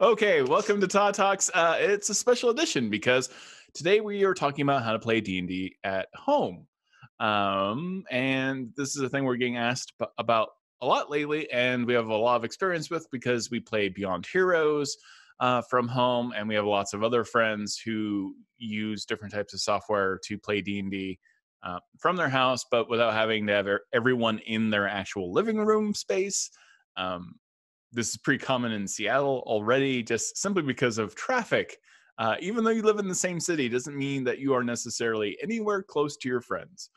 Okay, welcome to Todd Talks. Uh, it's a special edition because today we are talking about how to play D&D at home. Um, and this is a thing we're getting asked about a lot lately, and we have a lot of experience with because we play Beyond Heroes uh, from home, and we have lots of other friends who use different types of software to play D&D uh, from their house, but without having to have everyone in their actual living room space. Um, this is pretty common in Seattle already, just simply because of traffic. Uh, even though you live in the same city, doesn't mean that you are necessarily anywhere close to your friends,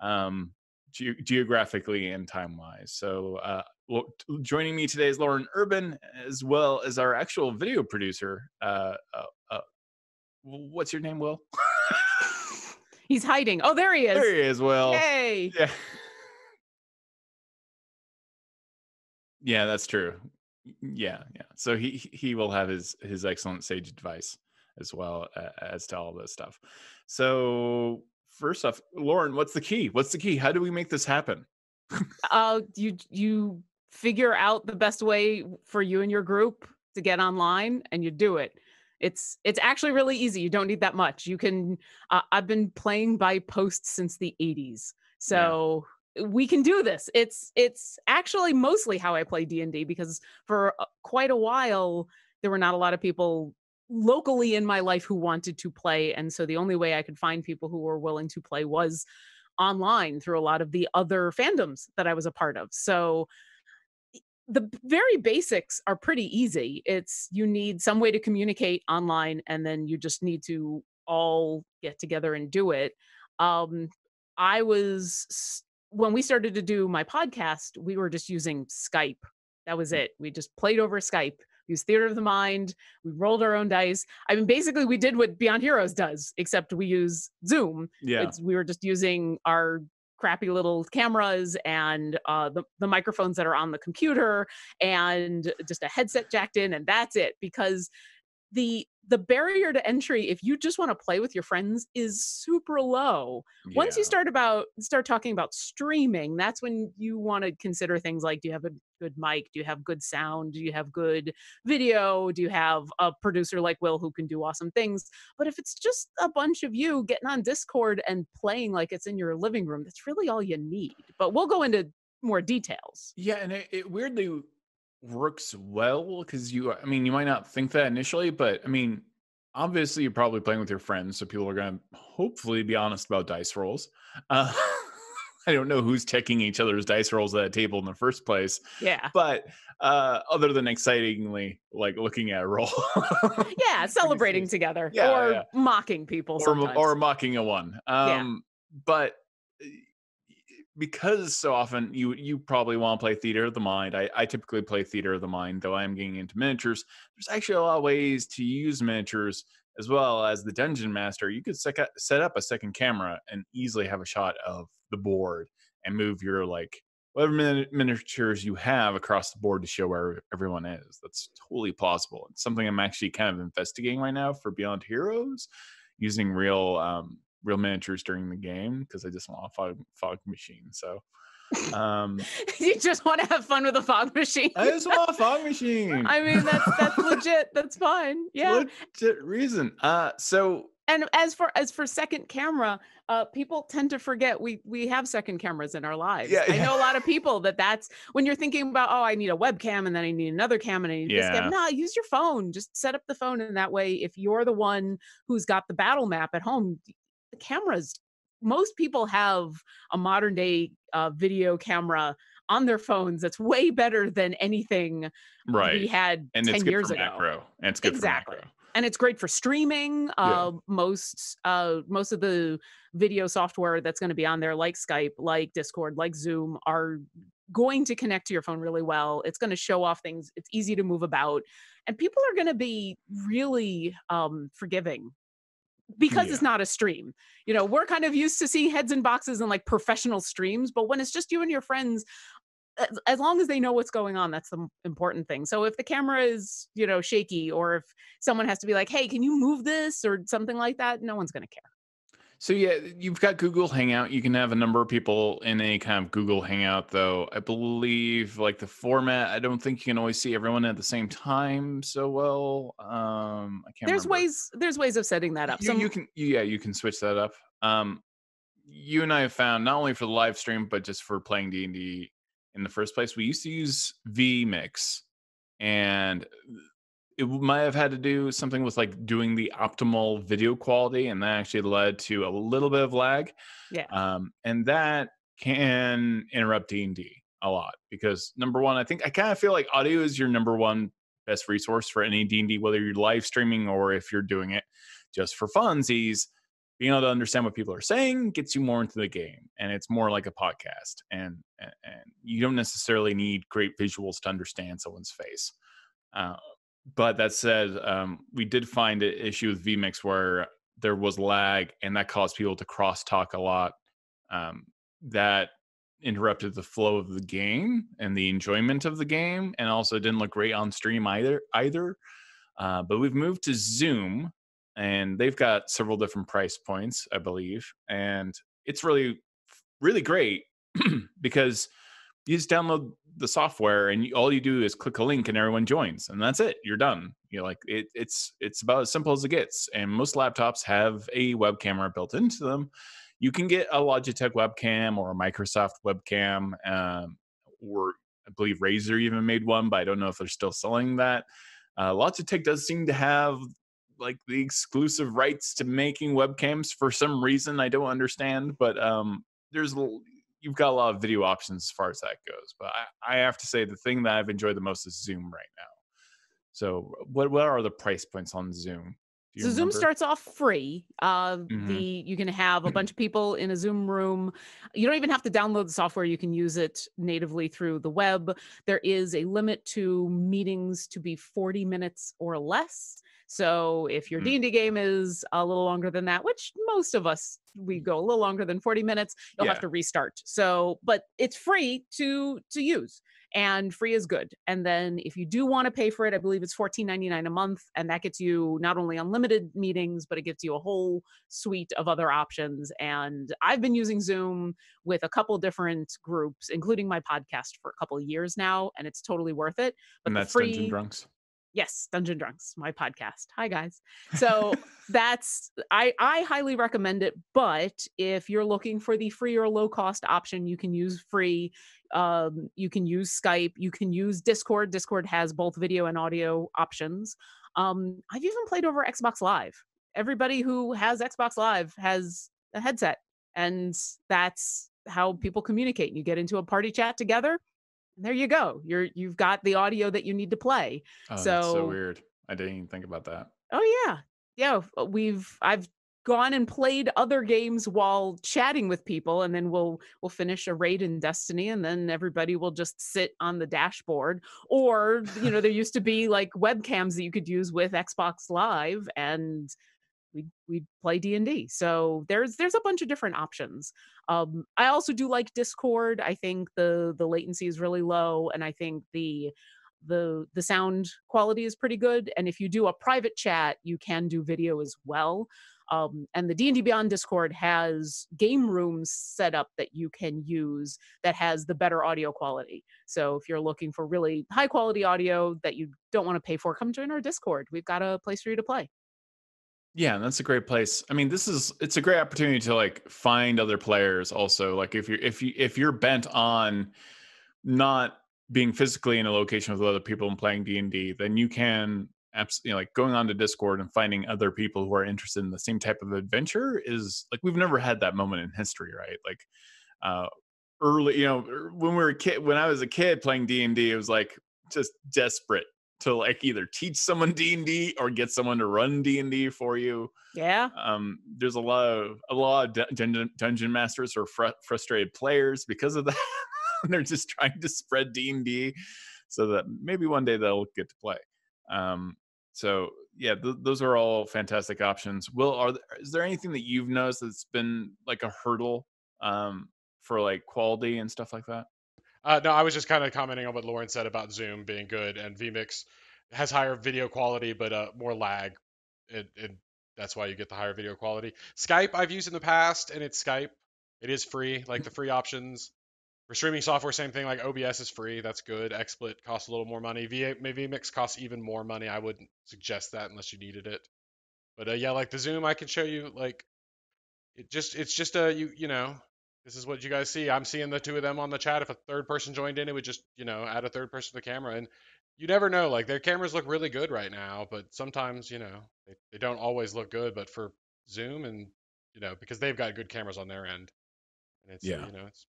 um, ge- geographically and time wise. So, uh, well, joining me today is Lauren Urban, as well as our actual video producer. Uh, uh, uh what's your name, Will? He's hiding. Oh, there he is. There he is. Will. Hey. Yeah. Yeah, that's true. Yeah, yeah. So he he will have his his excellent sage advice as well as to all this stuff. So first off, Lauren, what's the key? What's the key? How do we make this happen? uh, you you figure out the best way for you and your group to get online, and you do it. It's it's actually really easy. You don't need that much. You can. Uh, I've been playing by post since the '80s, so we can do this. It's it's actually mostly how i play d&d because for uh, quite a while there were not a lot of people locally in my life who wanted to play and so the only way i could find people who were willing to play was online through a lot of the other fandoms that i was a part of. So the very basics are pretty easy. It's you need some way to communicate online and then you just need to all get together and do it. Um i was when we started to do my podcast, we were just using Skype. That was mm. it. We just played over Skype, We used theater of the mind. We rolled our own dice. I mean, basically, we did what Beyond Heroes does, except we use Zoom. Yeah. It's, we were just using our crappy little cameras and uh, the, the microphones that are on the computer and just a headset jacked in, and that's it. Because the the barrier to entry if you just want to play with your friends is super low. Yeah. once you start about start talking about streaming that's when you want to consider things like do you have a good mic? Do you have good sound? Do you have good video? Do you have a producer like will who can do awesome things? But if it's just a bunch of you getting on discord and playing like it's in your living room that's really all you need. But we'll go into more details. Yeah and it, it weirdly works well because you i mean you might not think that initially but i mean obviously you're probably playing with your friends so people are going to hopefully be honest about dice rolls. Uh, i don't know who's checking each other's dice rolls at a table in the first place yeah. but uh, other than excitingly like looking at a roll. Yeah celebrating together yeah, or yeah. mocking people or, or, mocking a one. Um, yeah. but because so often you you probably want to play theater of the mind. I, I typically play theater of the mind, though I'm getting into miniatures. There's actually a lot of ways to use miniatures as well as the dungeon master. You could set set up a second camera and easily have a shot of the board and move your like whatever min- miniatures you have across the board to show where everyone is. That's totally plausible. It's something I'm actually kind of investigating right now for Beyond Heroes, using real um, real miniatures during the game because I just want a fog, fog machine. So um you just want to have fun with a fog machine i just want a fog machine i mean that's that's legit that's fine yeah legit reason uh so and as for as for second camera uh people tend to forget we we have second cameras in our lives yeah, yeah. i know a lot of people that that's when you're thinking about oh i need a webcam and then i need another cam and i need yeah. this cam no use your phone just set up the phone and that way if you're the one who's got the battle map at home the cameras most people have a modern day uh, video camera on their phones that's way better than anything right. we had and 10 years ago. Macro. And it's good exactly. And it's great for streaming. Uh, yeah. Most uh, most of the video software that's going to be on there, like Skype, like Discord, like Zoom, are going to connect to your phone really well. It's going to show off things. It's easy to move about, and people are going to be really um, forgiving because yeah. it's not a stream. You know, we're kind of used to seeing heads in boxes and like professional streams, but when it's just you and your friends, as, as long as they know what's going on, that's the important thing. So if the camera is, you know, shaky or if someone has to be like, "Hey, can you move this?" or something like that, no one's going to care. So yeah, you've got Google Hangout. You can have a number of people in a kind of Google Hangout, though. I believe like the format. I don't think you can always see everyone at the same time so well. Um, I can't. There's remember. ways. There's ways of setting that up. You, Some- you can. Yeah, you can switch that up. Um, you and I have found not only for the live stream, but just for playing D and D in the first place. We used to use vMix, and it might have had to do something with like doing the optimal video quality, and that actually led to a little bit of lag. Yeah. Um, and that can interrupt D and D a lot because number one, I think I kind of feel like audio is your number one best resource for any D and D, whether you're live streaming or if you're doing it just for funsies. Being able to understand what people are saying gets you more into the game, and it's more like a podcast. And and, and you don't necessarily need great visuals to understand someone's face. Uh, but that said, um, we did find an issue with vMix where there was lag, and that caused people to crosstalk a lot. Um, that interrupted the flow of the game and the enjoyment of the game, and also didn't look great on stream either. Either, uh, but we've moved to Zoom, and they've got several different price points, I believe, and it's really, really great because you just download the software and you, all you do is click a link and everyone joins and that's it you're done. You're like it, it's it's about as simple as it gets and most laptops have a web camera built into them. You can get a logitech webcam or a microsoft webcam um, or i believe razer even made one but i don't know if they're still selling that. Uh, logitech does seem to have like the exclusive rights to making webcams for some reason i don't understand but um there's you've got a lot of video options as far as that goes. But I, I have to say the thing that I've enjoyed the most is Zoom right now. So what what are the price points on Zoom? So Zoom starts off free. Uh, Mhm. The you can have a bunch of people in a Zoom room. You don't even have to download the software. You can use it natively through the web. There is a limit to meetings to be 40 minutes or less. So if your Mm. D&D game is a little longer than that, which most of us we go a little longer than 40 minutes, you'll Yeah. have to restart. So, but it's free to to use and free is good. And then if you do want to pay for it, I believe it's $14.99 a month. And that gets you not only unlimited meetings, but it gets you a whole suite of other options. And I've been using Zoom with a couple different groups, including my podcast for a couple of years now, and it's totally worth it. But and that's free Dungeon Drunks. Yes dungeon drunks my podcast. Hi guys. So that's i i highly recommend it but if you're looking for the free or low cost option you can use free um, you can use skype you can use discord. Discord has both video and audio options. Um, i've even played over xbox live. Everybody who has xbox live has a headset and that's how people communicate. You get into a party chat together there you go you're you've got the audio that you need to play Oh, that's so So- weird. I didn't even think about that. Oh yeah. Yeah, uh, we've I've gone and played other games while chatting with people and then we'll we'll finish a raid in Destiny and then everybody will just sit on the dashboard or you know there used to be like webcams that you could use with Xbox Live and we we play D&D. So there's there's a bunch of different options. Um I also do like Discord. I think the the latency is really low and I think the the the sound quality is pretty good and if you do a private chat you can do video as well um, and the d&d beyond discord has game rooms set up that you can use that has the better audio quality so if you're looking for really high quality audio that you don't want to pay for come join our discord we've got a place for you to play Yeah, that's a great place. I mean, this is it's a great opportunity to like find other players also. Like if you're if you if you're bent on not being physically in a location with other people and playing D&D, then you can absolutely know, like going on to Discord and finding other people who are interested in the same type of adventure is like we've never had that moment in history, right? Like uh early, you know, when we were a kid when I was a kid playing D&D, it was like just desperate to like either teach someone D&D or get someone to run D&D for you. yeah Um, there's a lot of a lot of dun- dungeon, dungeon masters or fr- frustrated players because of that. They're just trying to spread D&D so that maybe one day they'll get to play. Um, so yeah, th- those are all fantastic options. Will, are there, is there anything that you've noticed that's been like a hurdle um, for like quality and stuff like that? Uh, no, I was just kind of commenting on what Lauren said about Zoom being good and vMix has higher video quality but uh, more lag in, in that's why you get the higher video quality. Skype I've used in the past, and it's Skype. It is free, like the free options. For streaming software, same thing. Like OBS is free. That's good. XSplit costs a little more money. Maybe VMix costs even more money. I wouldn't suggest that unless you needed it. But uh, yeah, like the Zoom, I can show you. Like it just, it's just a you, you know, this is what you guys see. I'm seeing the two of them on the chat. If a third person joined in, it would just, you know, add a third person to the camera. And you never know. Like their cameras look really good right now, but sometimes, you know, they, they don't always look good. But for Zoom and, you know, because they've got good cameras on their end, and it's, Yeah. you know, it's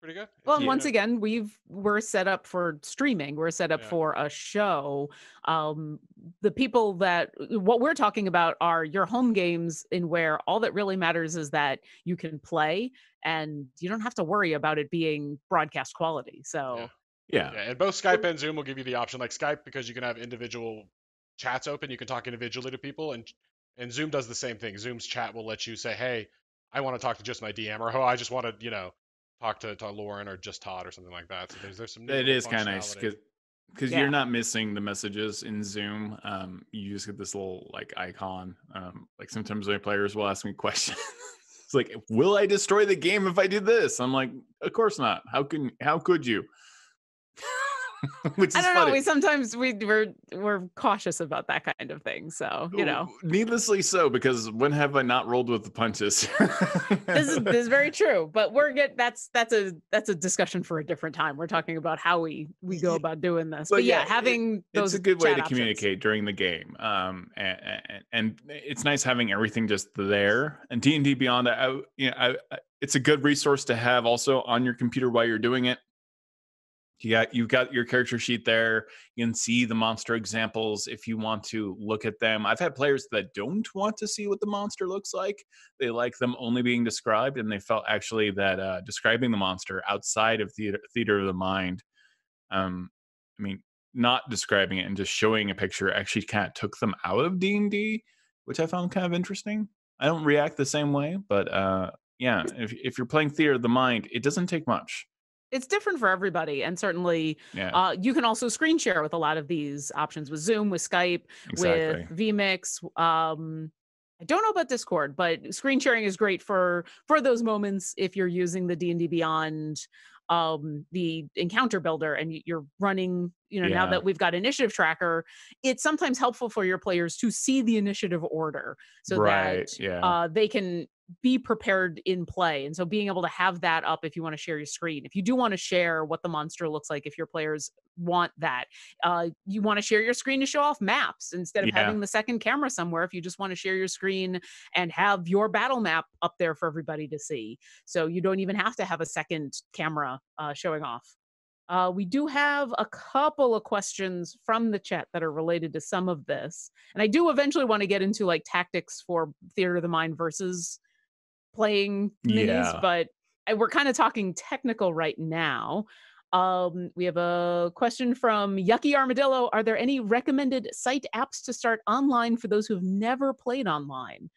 pretty good. It's, Well, you once again, we've we're set up for streaming. We're set up Yeah. for a show. Um, the people that what we're talking about are your home games, in where all that really matters is that you can play, and you don't have to worry about it being broadcast quality. So Yeah. Yeah, and both Skype and Zoom will give you the option. Like Skype, because you can have individual chats open, you can talk individually to people, and and Zoom does the same thing. Zoom's chat will let you say, "Hey, I want to talk to just my DM," or "Oh, I just want to, you know, talk to, to Lauren or just Todd or something like that." So there's there's some. neat It kind of nice because because Yeah. you're not missing the messages in Zoom. Um, you just get this little like icon. Um, like sometimes my players will ask me questions. it's like, will I destroy the game if I do this? I'm like, of course not. How can how could you? Which I don't know. We sometimes we we're we're cautious about that kind of thing. So you know, needlessly so, because when have I not rolled with the punches? this is this is very true. But we're get that's that's a that's a discussion for a different time. We're talking about how we we go about doing this. But But, yeah, yeah, it- having those it's a good way to options. communicate during the game um and, and, and it's nice having everything just there and d&d beyond I, you know, I, I- it's a good resource to have also on your computer while you're doing it you got you've got your character sheet there. You can see the monster examples if you want to look at them. I've had players that don't want to see what the monster looks like. They like them only being described and they felt actually that uh, describing the monster outside of theater, theater of the mind um i mean not describing it and just showing a picture actually kind of took them out of d&d which i found kind of interesting. I don't react the same way but uh yeah if, if you're playing theater of the mind it doesn't take much It's different for everybody, and certainly yeah. uh, you can also screen share with a lot of these options with Zoom, with Skype, exactly. With vmix um i don't know about discord but screen sharing is great for for those moments if you're using the d&d beyond um the encounter builder and you're running you know now that we've got initiative tracker it's sometimes helpful for your players to see the initiative order so right that yeah. uh, they can be prepared in play. And so being able to have that up if you want to share your screen, if you do want to share what the monster looks like, if your players want that, uh, you want to share your screen to show off maps instead of Yeah. having the second camera somewhere. If you just want to share your screen and have your battle map up there for everybody to see. So you don't even have to have a second camera uh, showing off. Uh, we do have a couple of questions from the chat that are related to some of this. And I do eventually want to get into like tactics for Theater of the Mind versus playing minis, Yeah. but we're kind of talking technical right now. Um, we have a question from Yucky Armadillo. Are there any recommended site apps to start online for those who have never played online?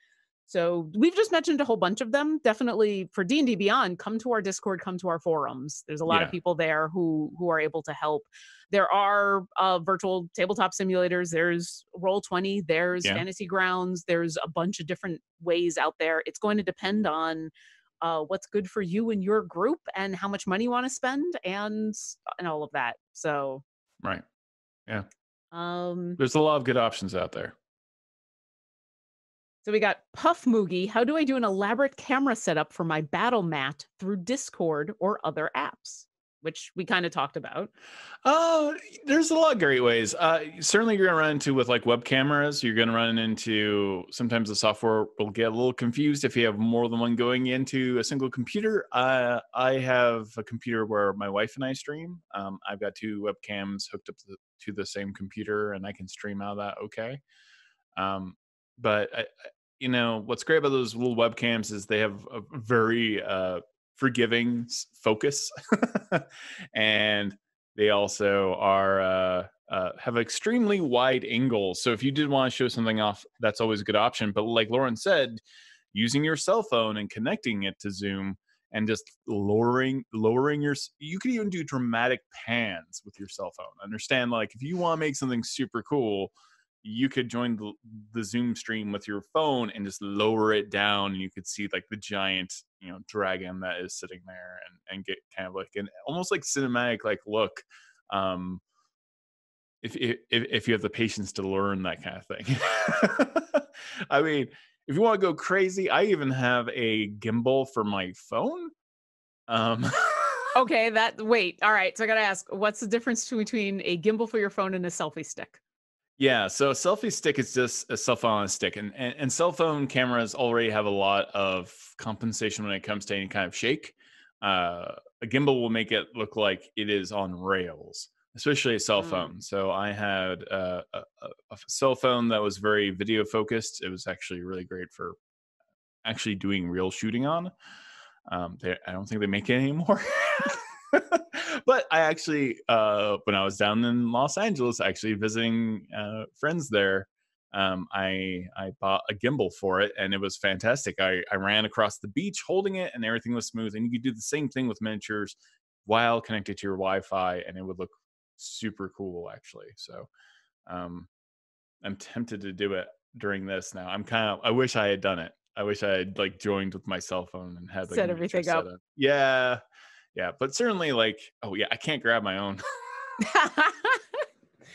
So we've just mentioned a whole bunch of them. Definitely for D and D Beyond, come to our Discord, come to our forums. There's a lot Yeah. of people there who who are able to help. There are uh, virtual tabletop simulators. There's Roll Twenty. There's Yeah. Fantasy Grounds. There's a bunch of different ways out there. It's going to depend on uh, what's good for you and your group, and how much money you want to spend, and and all of that. So, right yeah. um, there's a lot of good options out there So we got Puff Moogie. How do I do an elaborate camera setup for my battle mat through Discord or other apps? Which we kind of talked about. Uh, there's a lot of great ways. Uh, certainly you're gonna run into with like web cameras. You're gonna run into sometimes the software will get a little confused if you have more than one going into a single computer. Uh, I have a computer where my wife and I stream. Um, I've got two webcams hooked up to the, to the same computer, and I can stream out of that okay. Um, but I, you know what's great about those little webcams is they have a very uh, forgiving focus and they also are uh, uh, have extremely wide angles so if you did want to show something off that's always a good option but like lauren said using your cell phone and connecting it to zoom and just lowering lowering your you can even do dramatic pans with your cell phone understand like if you want to make something super cool you could join the, the Zoom stream with your phone and just lower it down, and you could see like the giant, you know, dragon that is sitting there, and and get kind of like an almost like cinematic like look. Um, if if if you have the patience to learn that kind of thing. I mean, if you want to go crazy, I even have a gimbal for my phone. Um. okay, that wait. All right, so I gotta ask, what's the difference between a gimbal for your phone and a selfie stick? Yeah, so a selfie stick is just a cell phone on a stick, and, and and cell phone cameras already have a lot of compensation when it comes to any kind of shake. Uh, a gimbal will make it look like it is on rails, especially a cell Mm. phone. So I had uh, a, a, a cell phone that was very video focused. It was actually really great for actually doing real shooting on. Um, they, I don't think they make it anymore. but I actually, uh, when I was down in Los Angeles, actually visiting uh, friends there, um, I I bought a gimbal for it, and it was fantastic. I I ran across the beach holding it, and everything was smooth. And you could do the same thing with miniatures while connected to your Wi-Fi, and it would look super cool, actually. So, um, I'm tempted to do it during this now. I'm kind of I wish I had done it. I wish I had like joined with my cell phone and had like Set everything up. setup. Yeah, yeah, but certainly like oh yeah, I can't grab my own.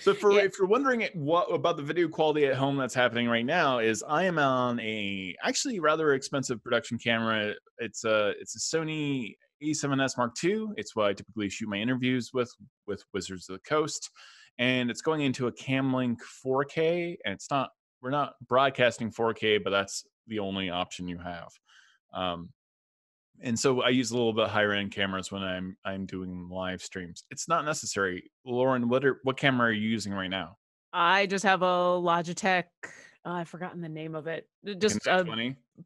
so for Yeah. if you're wondering what about the video quality at home that's happening right now is I am on a actually rather expensive production camera. It's a it's a Sony A7S Mark II. It's what I typically shoot my interviews with with Wizards of the Coast, and it's going into a Camlink 4K, and it's not we're not broadcasting 4K, but that's the only option you have. Um, and so I use a little bit higher end cameras when I'm I'm doing live streams. It's not necessary. Lauren, what are what camera are you using right now? I just have a Logitech. uh, I've forgotten the name of it. Just uh,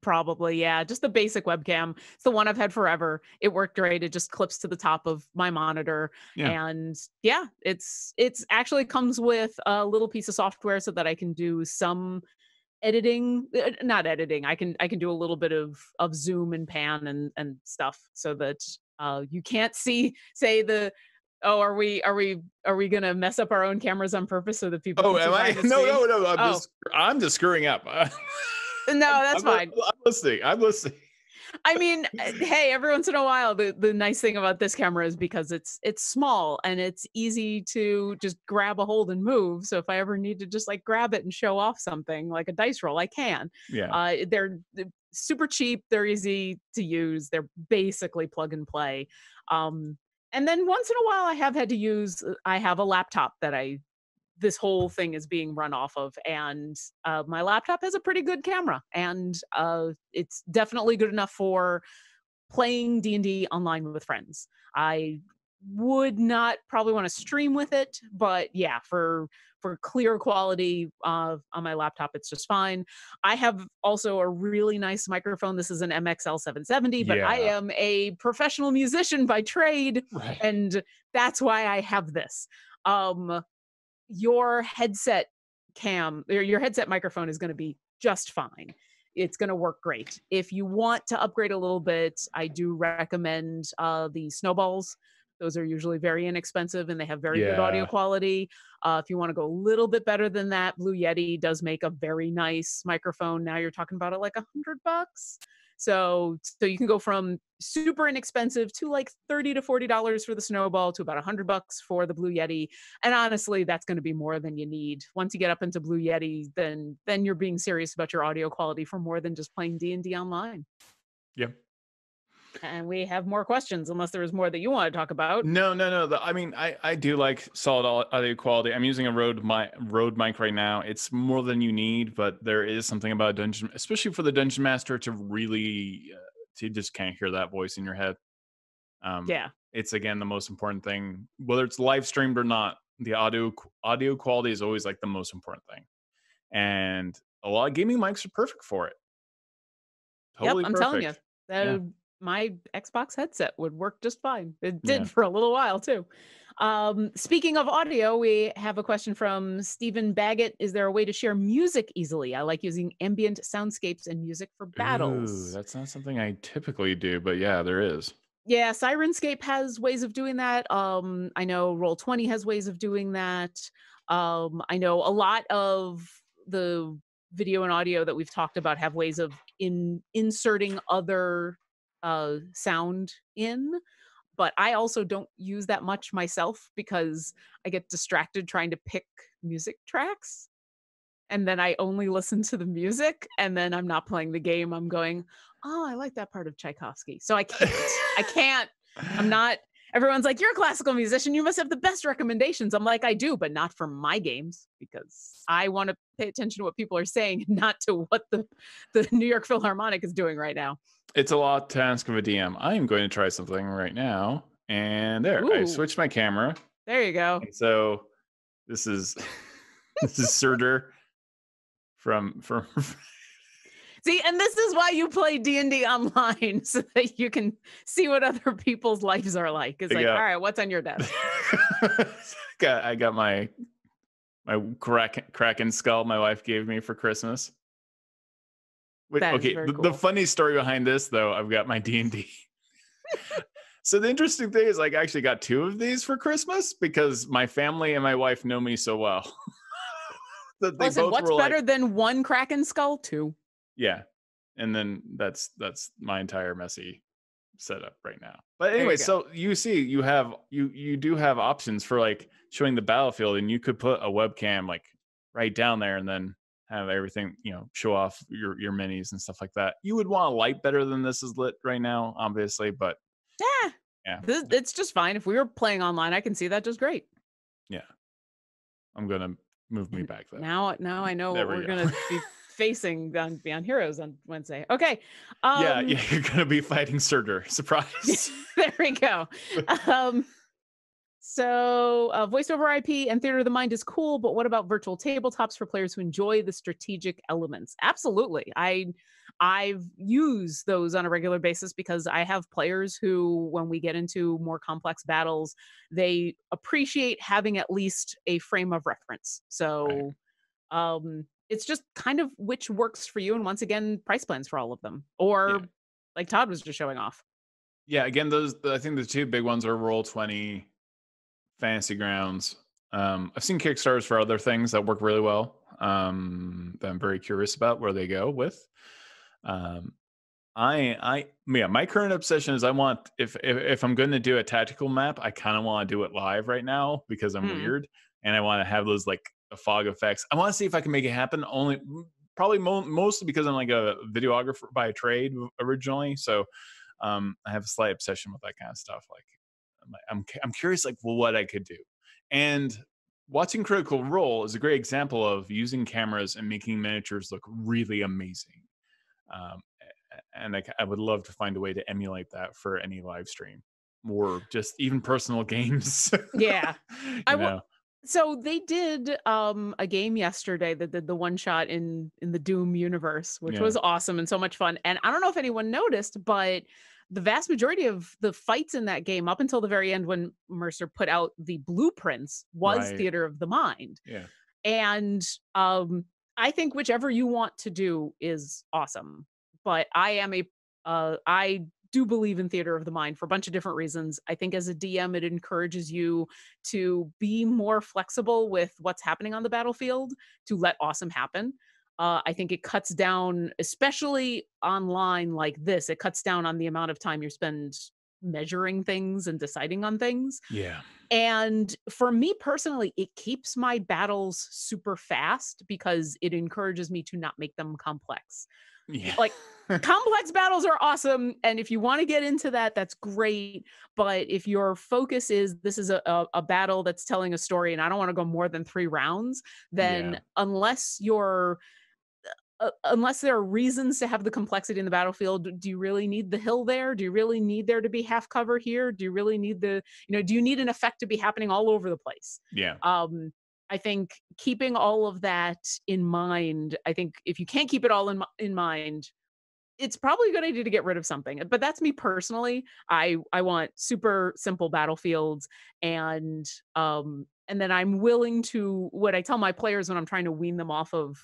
probably, yeah, just the basic webcam. It's the one I've had forever. It worked great. It just clips to the top of my monitor, Yeah. and yeah, it's it's actually comes with a little piece of software so that I can do some editing uh, not editing i can i can do a little bit of of zoom and pan and and stuff so that uh you can't see say the oh are we are we are we gonna mess up our own cameras on purpose so that people Oh, am I? No, no, no. I'm Oh. just I'm just screwing up. no that's I'm, fine I'm listening. I'm listening. I mean, uh, hey, every once in a while, the, the nice thing about this camera is because it's it's small and it's easy to just grab a hold and move. So if I ever need to just like grab it and show off something like a dice roll, I can. Yeah. Uh, they're, they're super cheap. They're easy to use. They're basically plug and play. Um, and then once in a while, I have had to use. uh, I have a laptop that I. This whole thing is being run off of, and uh, my laptop has a pretty good camera, and uh, it's definitely good enough for playing D and D online with friends. I would not probably want to stream with it, but yeah, for for clear quality uh, on my laptop, it's just fine. I have also a really nice microphone. This is an MXL 770, but I am a professional musician by trade, right. and that's why I have this. Um, your headset cam, or your headset microphone is going to be just fine. It's going to work great. If you want to upgrade a little bit, I do recommend uh, the snowballs. Those are usually very inexpensive and they have very good audio quality. Uh, if you want to go a little bit better than that, Blue Yeti does make a very nice microphone. Now you're talking about it like a hundred bucks. So so you can go from super inexpensive to like 30 to 40 dollars for the snowball to about 100 bucks for the blue yeti and honestly that's going to be more than you need once you get up into blue yeti then then you're being serious about your audio quality for more than just playing d&d online Yep. And we have more questions unless there is more that you want to talk about No, no, no. The, I mean, I, I do like solid audio quality. I'm using a Rode mic, Rode mic right now. It's more than you need, but there is something about Dungeon, especially for the Dungeon Master, to really uh, to just can't hear that voice in your head. Um, yeah it's again the most important thing, whether it's live streamed or not. The audio audio quality is always like the most important thing, and a lot of gaming mics are perfect for it. Totally yep i'm telling you that Yeah. My xbox headset would work just fine. It did Yeah. for a little while too. Um, speaking of audio we have a question from stephen baggett. Is there a way to share music easily? I like using ambient soundscapes and music for battles. Ooh, that's not something I typically do, but yeah, there is. yeah Syrinscape has ways of doing that. Um i know roll 20 has ways of doing that. Um, I know a lot of the video and audio that we've talked about have ways of in inserting other uh, sound in but I also don't use that much myself because I get distracted trying to pick music tracks. And then I only listen to the music and then I'm not playing the game. I'm going, oh, I like that part of Tchaikovsky. So I can't, I can't, I'm not, everyone's like, you're a classical musician. You must have the best recommendations. I'm like, I do, but not for my games because I want to pay attention to what people are saying, not to what the, the New York Philharmonic is doing right now it's a lot to ask of a DM. I am going to try something right now. And there, Ooh. I switched my camera. There you go. And so this is this is Surtur from from See, and this is why you play D&D online so that you can see what other people's lives are like. It's like, all right, what's on your desk? got I got my my kraken, kraken skull my wife gave me for Christmas. Wait, okay, the, cool. the funny story behind this though, I've got my D&D. so the interesting thing is like I actually got two of these for Christmas because my family and my wife know me so well. Listen, what's better like, than one Kraken skull? Two. Yeah. And then that's that's my entire messy setup right now. But anyway, you so you see you have you you do have options for like showing the battlefield and you could put a webcam like right down there and then have everything, you know, show off your your minis and stuff like that. You would want a light better than this is lit right now, obviously, but yeah, yeah, this, it's just fine. If we were playing online, I can see that just great. Yeah, I'm gonna move me back. Then. Now, now I know there what we are go. gonna be facing on Beyond Heroes on Wednesday. Okay. Um, yeah, yeah, you're gonna be fighting Surtur. Surprise. there we go. Um, so, uh, voice over IP and theater of the mind is cool, but what about virtual tabletops for players who enjoy the strategic elements? Absolutely. I I've used those on a regular basis because I have players who when we get into more complex battles, they appreciate having at least a frame of reference. So, right. um it's just kind of which works for you and once again price plans for all of them or yeah. like Todd was just showing off. Yeah, again those I think the two big ones are roll 20 Fantasy Grounds. Um, I've seen Kickstarters for other things that work really well. Um, that I'm very curious about where they go with. Um, I, I, yeah, my current obsession is I want if if, if I'm going to do a tactical map, I kind of want to do it live right now because I'm mm. weird and I want to have those like the fog effects. I want to see if I can make it happen. Only probably mo- mostly because I'm like a videographer by trade originally, so um, I have a slight obsession with that kind of stuff. Like I'm I'm curious like well, what I could do. And watching Critical Role is a great example of using cameras and making miniatures look really amazing. Um, and I, I would love to find a way to emulate that for any live stream or just even personal games. yeah, I will. So they did um, a game yesterday that did the one shot in in the Doom universe, which yeah. was awesome and so much fun. And I don't know if anyone noticed, but the vast majority of the fights in that game up until the very end when mercer put out the blueprints was right. theater of the mind yeah and um i think whichever you want to do is awesome but i am a uh i do believe in theater of the mind for a bunch of different reasons. I think as a DM, it encourages you to be more flexible with what's happening on the battlefield, to let awesome happen. Uh, I think it cuts down, especially online like this, it cuts down on the amount of time you spend measuring things and deciding on things. Yeah. And for me personally, it keeps my battles super fast because it encourages me to not make them complex. Yeah. Like complex battles are awesome. And if you want to get into that, that's great. But if your focus is this is a, a, a battle that's telling a story and I don't want to go more than three rounds, then yeah. unless you're uh, unless there are reasons to have the complexity in the battlefield do you really need the hill there do you really need there to be half cover here do you really need the you know do you need an effect to be happening all over the place yeah um i think keeping all of that in mind i think if you can't keep it all in in mind it's probably a good idea to get rid of something but that's me personally. I i want super simple battlefields and um and then i'm willing to what i tell my players when i'm trying to wean them off of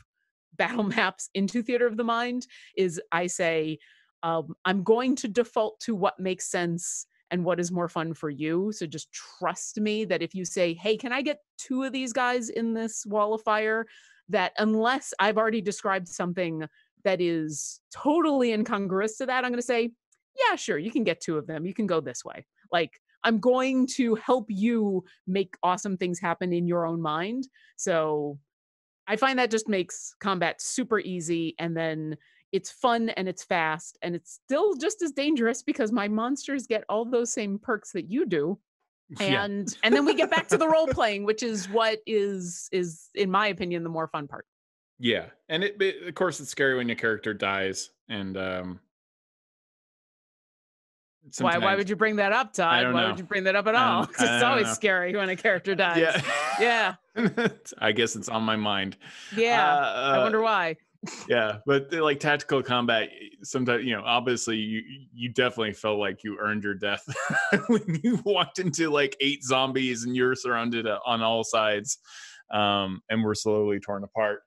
battle maps into theater of the mind is I say, um, I'm going to default to what makes sense and what is more fun for you. So just trust me that if you say, "Hey, can I get two of these guys in this wall of fire?" that unless I've already described something that is totally incongruous to that, I'm going to say, "Yeah, sure, you can get two of them. You can go this way." Like I'm going to help you make awesome things happen in your own mind. So I find that just makes combat super easy and then it's fun and it's fast and it's still just as dangerous because my monsters get all those same perks that you do. And yeah. and then we get back to the role playing, which is what is is in my opinion the more fun part. Yeah. And it, it of course it's scary when your character dies and um why? Why would you bring that up, Todd? Why know. would you bring that up at all? Because it's always know. scary when a character dies. Yeah. yeah. I guess it's on my mind. Yeah. Uh, I wonder why. Yeah, but uh, like tactical combat, sometimes you know, obviously you you definitely felt like you earned your death when you walked into like eight zombies and you're surrounded uh, on all sides, um, and we're slowly torn apart.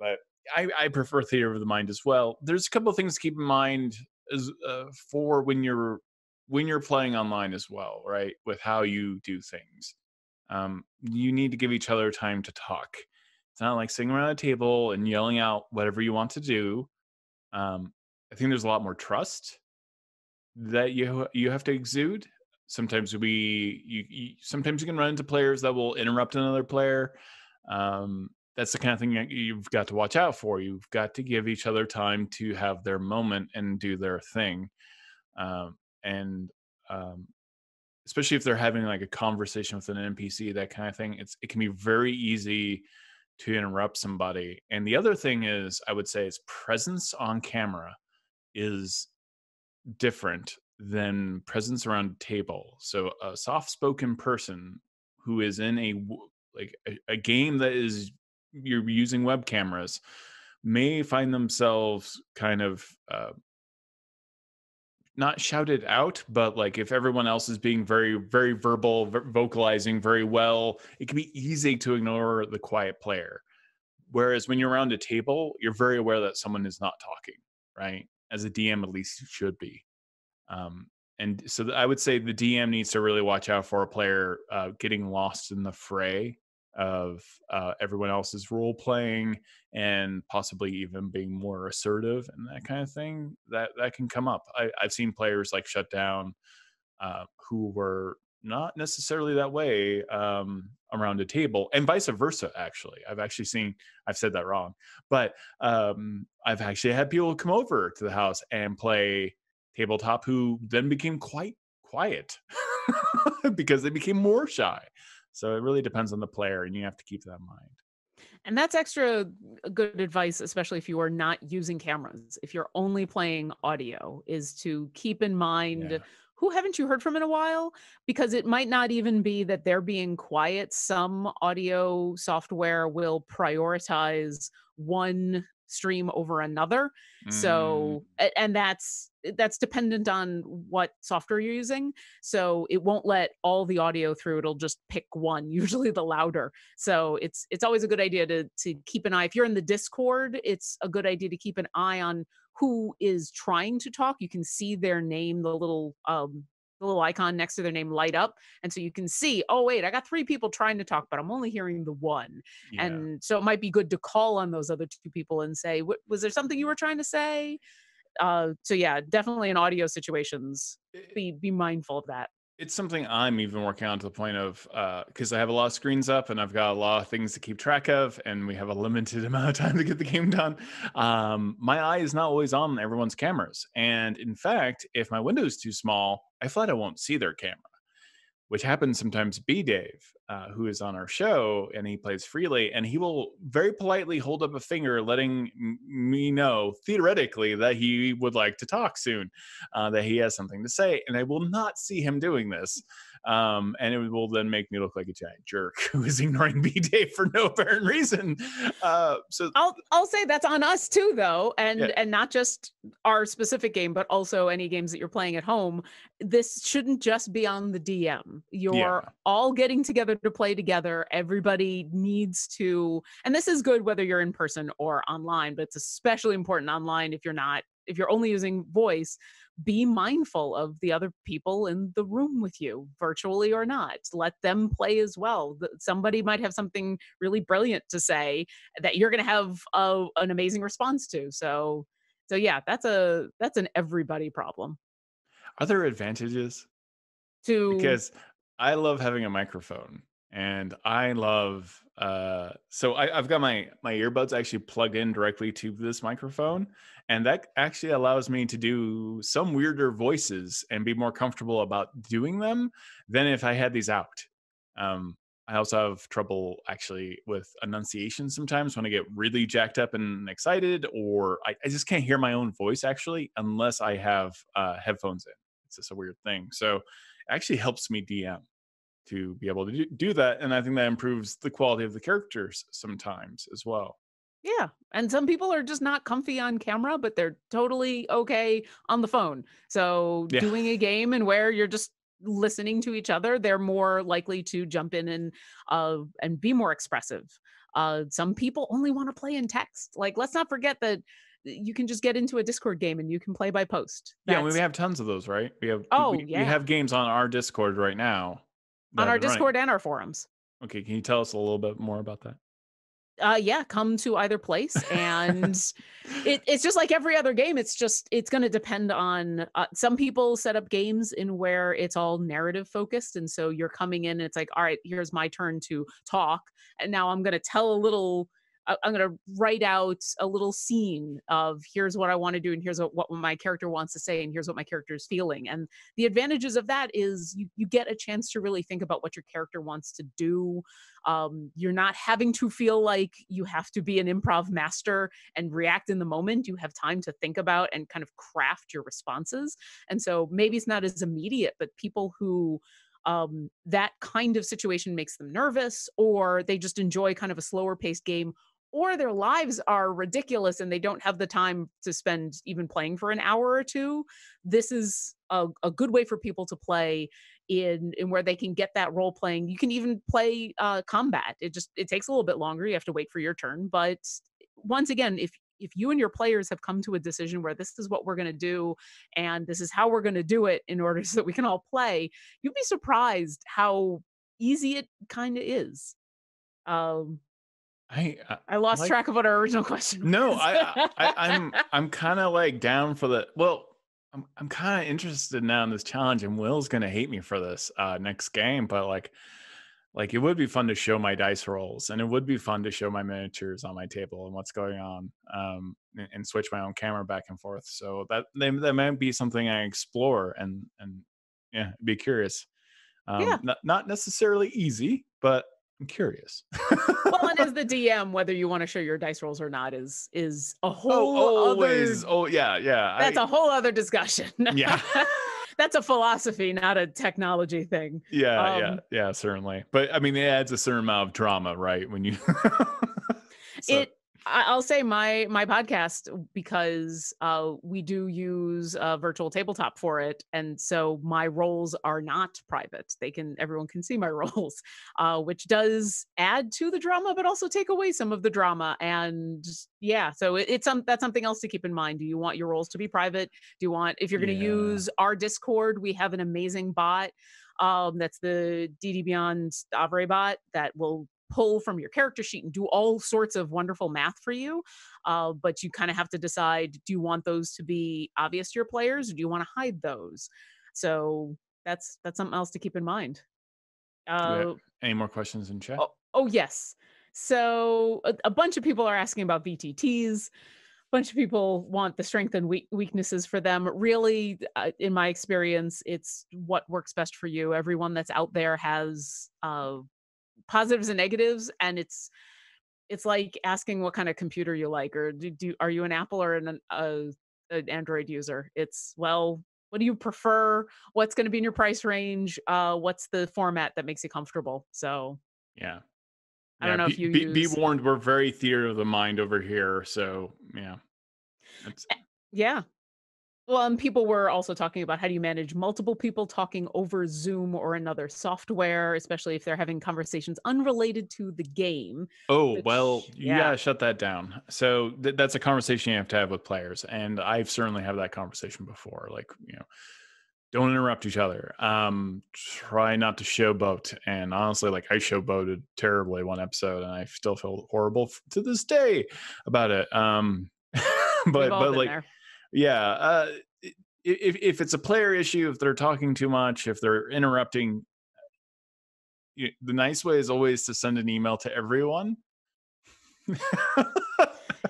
But I, I prefer theater of the mind as well. There's a couple of things to keep in mind as uh, for when you're when you're playing online as well, right? With how you do things, um, you need to give each other time to talk. It's not like sitting around a table and yelling out whatever you want to do. Um, I think there's a lot more trust that you you have to exude. Sometimes we you, you sometimes you can run into players that will interrupt another player. Um, that's the kind of thing you've got to watch out for. You've got to give each other time to have their moment and do their thing. Um, and um, especially if they're having like a conversation with an npc that kind of thing it's it can be very easy to interrupt somebody and the other thing is i would say is presence on camera is different than presence around a table. So a soft spoken person who is in a like a, a game that is you're using web cameras may find themselves kind of uh, not shouted out, but like if everyone else is being very, very verbal, vocalizing very well, it can be easy to ignore the quiet player. Whereas when you're around a table, you're very aware that someone is not talking, right? As a DM, at least you should be. Um, and so I would say the DM needs to really watch out for a player uh, getting lost in the fray of uh, everyone else's role playing and possibly even being more assertive and that kind of thing that that can come up. I, have seen players like shut down uh, who were not necessarily that way um, around a table and vice versa actually. I've actually seen i've said that wrong but um, i've actually had people come over to the house and play tabletop who then became quite quiet because they became more shy so it really depends on the player, and you have to keep that in mind. And that's extra good advice, especially if you are not using cameras. If you're only playing audio, is to keep in mind yeah. who haven't you heard from in a while? Because it might not even be that they're being quiet. Some audio software will prioritize one stream over another. Mm. So and that's that's dependent on what software you're using. So it won't let all the audio through. It'll just pick one, usually the louder. So it's it's always a good idea to to keep an eye. If you're in the Discord, it's a good idea to keep an eye on who is trying to talk. You can see their name, the little um the little icon next to their name light up and so you can see oh wait i got three people trying to talk but i'm only hearing the one yeah. and so it might be good to call on those other two people and say was there something you were trying to say uh so yeah definitely in audio situations be be mindful of that it's something I'm even working on to the point of because uh, I have a lot of screens up and I've got a lot of things to keep track of, and we have a limited amount of time to get the game done. Um, my eye is not always on everyone's cameras, and in fact, if my window is too small, I flat I won't see their camera which happens sometimes B Dave, uh, who is on our show and he plays freely, and he will very politely hold up a finger, letting m- me know theoretically that he would like to talk soon, uh, that he has something to say, and I will not see him doing this um, and it will then make me look like a giant jerk who is ignoring B Dave for no apparent reason. Uh, so I'll I'll say that's on us too, though, and yeah. and not just our specific game, but also any games that you're playing at home. This shouldn't just be on the DM. You're yeah. all getting together to play together. Everybody needs to, and this is good whether you're in person or online, but it's especially important online if you're not if you're only using voice be mindful of the other people in the room with you virtually or not. Let them play as well. Somebody might have something really brilliant to say that you're going to have a, an amazing response to. So so yeah that's a that's an everybody problem. Are there advantages? To because i love having a microphone and I love uh so I, I've got my my earbuds actually plugged in directly to this microphone and that actually allows me to do some weirder voices and be more comfortable about doing them than if I had these out. Um I also have trouble actually with enunciation sometimes when I get really jacked up and excited, or I, I just can't hear my own voice actually unless I have uh, headphones in. It's just a weird thing. So it actually helps me DM to be able to do that and i think that improves the quality of the characters sometimes as well yeah and some people are just not comfy on camera but they're totally okay on the phone so yeah. doing a game and where you're just listening to each other they're more likely to jump in and uh and be more expressive uh some people only want to play in text like let's not forget that you can just get into a Discord game and you can play by post. That's... Yeah, we have tons of those, right? We have oh we, yeah. we have games on our Discord right now on our Discord running. and our forums. Okay, can you tell us a little bit more about that? Uh, yeah, come to either place, and it, it's just like every other game. It's just it's going to depend on uh, some people set up games in where it's all narrative focused, and so you're coming in and it's like, all right, here's my turn to talk, and now I'm going to tell a little I'm going to write out a little scene of here's what I want to do and here's what, what my character wants to say and here's what my character is feeling. And the advantages of that is you, you get a chance to really think about what your character wants to do. Um, you're not having to feel like you have to be an improv master and react in the moment. You have time to think about and kind of craft your responses. And so maybe it's not as immediate, but people who um, that kind of situation makes them nervous or they just enjoy kind of a slower paced game or their lives are ridiculous and they don't have the time to spend even playing for an hour or two this is a, a good way for people to play in in where they can get that role playing. You can even play uh combat. It just it takes a little bit longer. You have to wait for your turn. But once again if if you and your players have come to a decision where this is what we're going to do and this is how we're going to do it in order so that we can all play you'd be surprised how easy it kind of is. Um I I, I lost like, track of what our original question. No, was. I, I I'm I'm kind of like down for the well. I'm I'm kind of interested now in this challenge, and Will's gonna hate me for this uh, next game, but like like it would be fun to show my dice rolls, and it would be fun to show my miniatures on my table and what's going on, um, and, and switch my own camera back and forth. So that that might be something I explore, and and yeah, be curious. Um, yeah. not, not necessarily easy, but I'm curious. well, and as the DM, whether you want to show your dice rolls or not is is a oh, whole oh, always. Other, oh yeah, yeah. That's I, a whole other discussion. Yeah. that's a philosophy, not a technology thing. Yeah, um, yeah, yeah, certainly. But I mean, it adds a certain amount of drama, right? When you so. it I'll say my my podcast because uh, we do use a virtual tabletop for it, and so my rolls are not private. They can everyone can see my rolls, uh, which does add to the drama, but also take away some of the drama. And yeah, so it, it's some that's something else to keep in mind. Do you want your rolls to be private? Do you want if you're going to yeah. use our Discord? We have an amazing bot um, that's the D&D Beyond Avrae bot that will pull from your character sheet and do all sorts of wonderful math for you. Uh, but you kind of have to decide do you want those to be obvious to your players or do you want to hide those? So that's that's something else to keep in mind. Uh, Any more questions in chat? Oh, oh yes. So a, a, bunch of people are asking about VTTs. A bunch of people want the strength and weak- weaknesses for them. Really, uh, in my experience, it's what works best for you. Everyone that's out there has uh, positives and negatives and it's it's like asking what kind of computer you like or do, do are you an apple or an uh, an android user it's well what do you prefer what's going to be in your price range uh what's the format that makes you comfortable so yeah I don't know be, if you be, use... be warned. We're very theater of the mind over here, so yeah. yeah. Well, and people were also talking about how do you manage multiple people talking over Zoom or another software, especially if they're having conversations unrelated to the game. Oh Which- well, you yeah. gotta shut that down. So th- that's a conversation you have to have with players, and I've certainly had that conversation before. Like you know, don't interrupt each other. Um, try not to showboat. And honestly, like I showboated terribly one episode, and I still feel horrible to this day about it. Um, but but like there. Yeah uh if if it's a player issue if they're talking too much if they're interrupting the nice way is always to send an email to everyone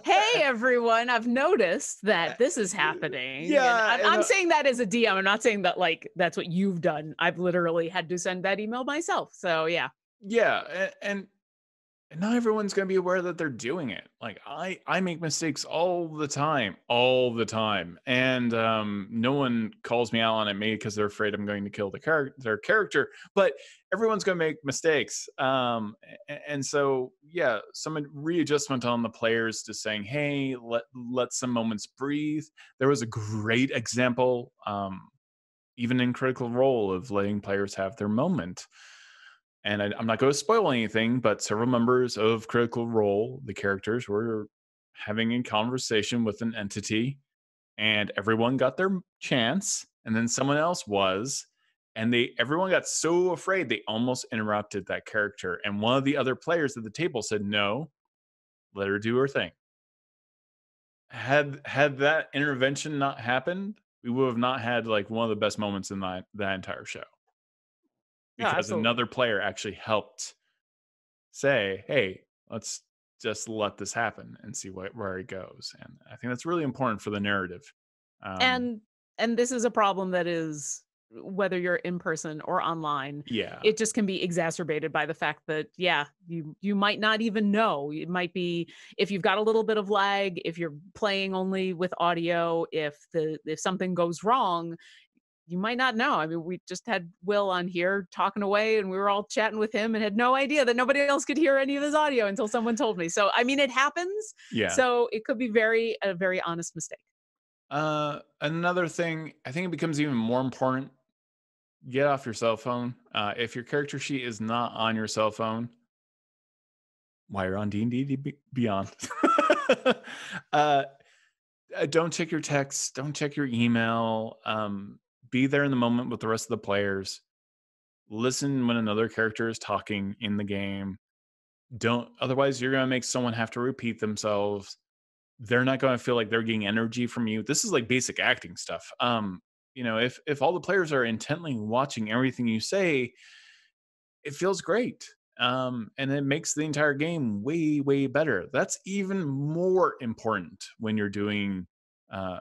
hey everyone, I've noticed that this is happening. And yeah, I'm, and, I'm uh, saying that as a DM. I'm not saying that like that's what you've done. I've literally had to send that email myself. So yeah. yeah a- and and not everyone's going to be aware that they're doing it. Like i i make mistakes all the time all the time and um no one calls me out on it maybe because they're afraid i'm going to kill the character their character but everyone's going to make mistakes um and so yeah some readjustment on the players to saying hey let let some moments breathe. There was a great example um even in critical role of letting players have their moment and I, I'm not going to spoil anything, but several members of Critical Role, the characters, were having a conversation with an entity, and everyone got their chance, and then someone else was, and they everyone got so afraid they almost interrupted that character, and one of the other players at the table said, "No, let her do her thing." Had had that intervention not happened, we would have not had like one of the best moments in that that entire show because another player actually helped say, "Hey, let's just let this happen and see what, where it goes." And I think that's really important for the narrative. Um, and and this is a problem that is whether you're in person or online yeah, it just can be exacerbated by the fact that yeah you you might not even know it might be if you've got a little bit of lag if you're playing only with audio if the if something goes wrong you might not know i mean we just had will on here talking away and we were all chatting with him and had no idea that nobody else could hear any of his audio until someone told me so i mean it happens yeah. so it could be very a very honest mistake Uh, another thing, I think it becomes even more important. Get off your cell phone. Uh, if your character sheet is not on your cell phone, why you're on D and D Beyond, uh, uh, don't check your texts. Don't check your email. Um, be there in the moment with the rest of the players. Listen when another character is talking in the game. Don't. Otherwise, you're gonna make someone have to repeat themselves they're not going to feel like they're getting energy from you. This is like basic acting stuff. Um, you know, if if all the players are intently watching everything you say, it feels great. Um, and it makes the entire game way way better. That's even more important when you're doing uh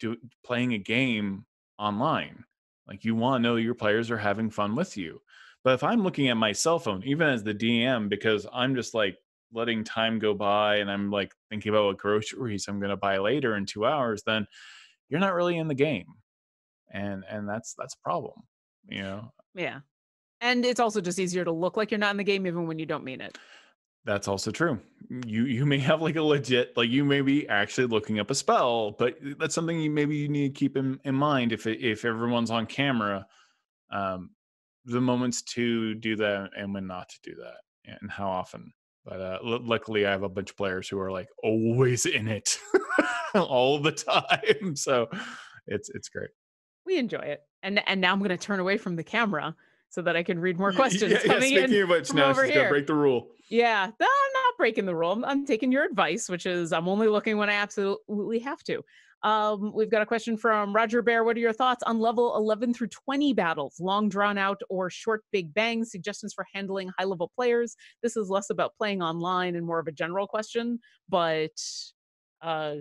do playing a game online. Like you want to know your players are having fun with you. But if I'm looking at my cell phone, even as the DM, because I'm just like letting time go by and I'm like thinking about what groceries I'm going to buy later in 2 hours, then you're not really in the game. And and that's that's a problem, you know. yeah and it's also just easier to look like you're not in the game even when you don't mean it That's also true. You you may have like a legit like you may be actually looking up a spell, but that's something you maybe you need to keep in, in mind if if everyone's on camera, um, the moments to do that and when not to do that and how often. But uh, lu luckily, I have a bunch of players who are like always in it all the time, so it's it's great. we enjoy it and and now i'm going to turn away from the camera so that i can read more questions yeah, yeah, coming in speaking of which, now she's gonna here. break the rule. Yeah, no, I'm not breaking the rule. I'm, I'm taking your advice, which is I'm only looking when I absolutely have to. Um, we've got a question from Roger Bear. What are your thoughts on level 11 through 20 battles? Long drawn out or short big bangs? Suggestions for handling high level players? This is less about playing online and more of a general question, but uh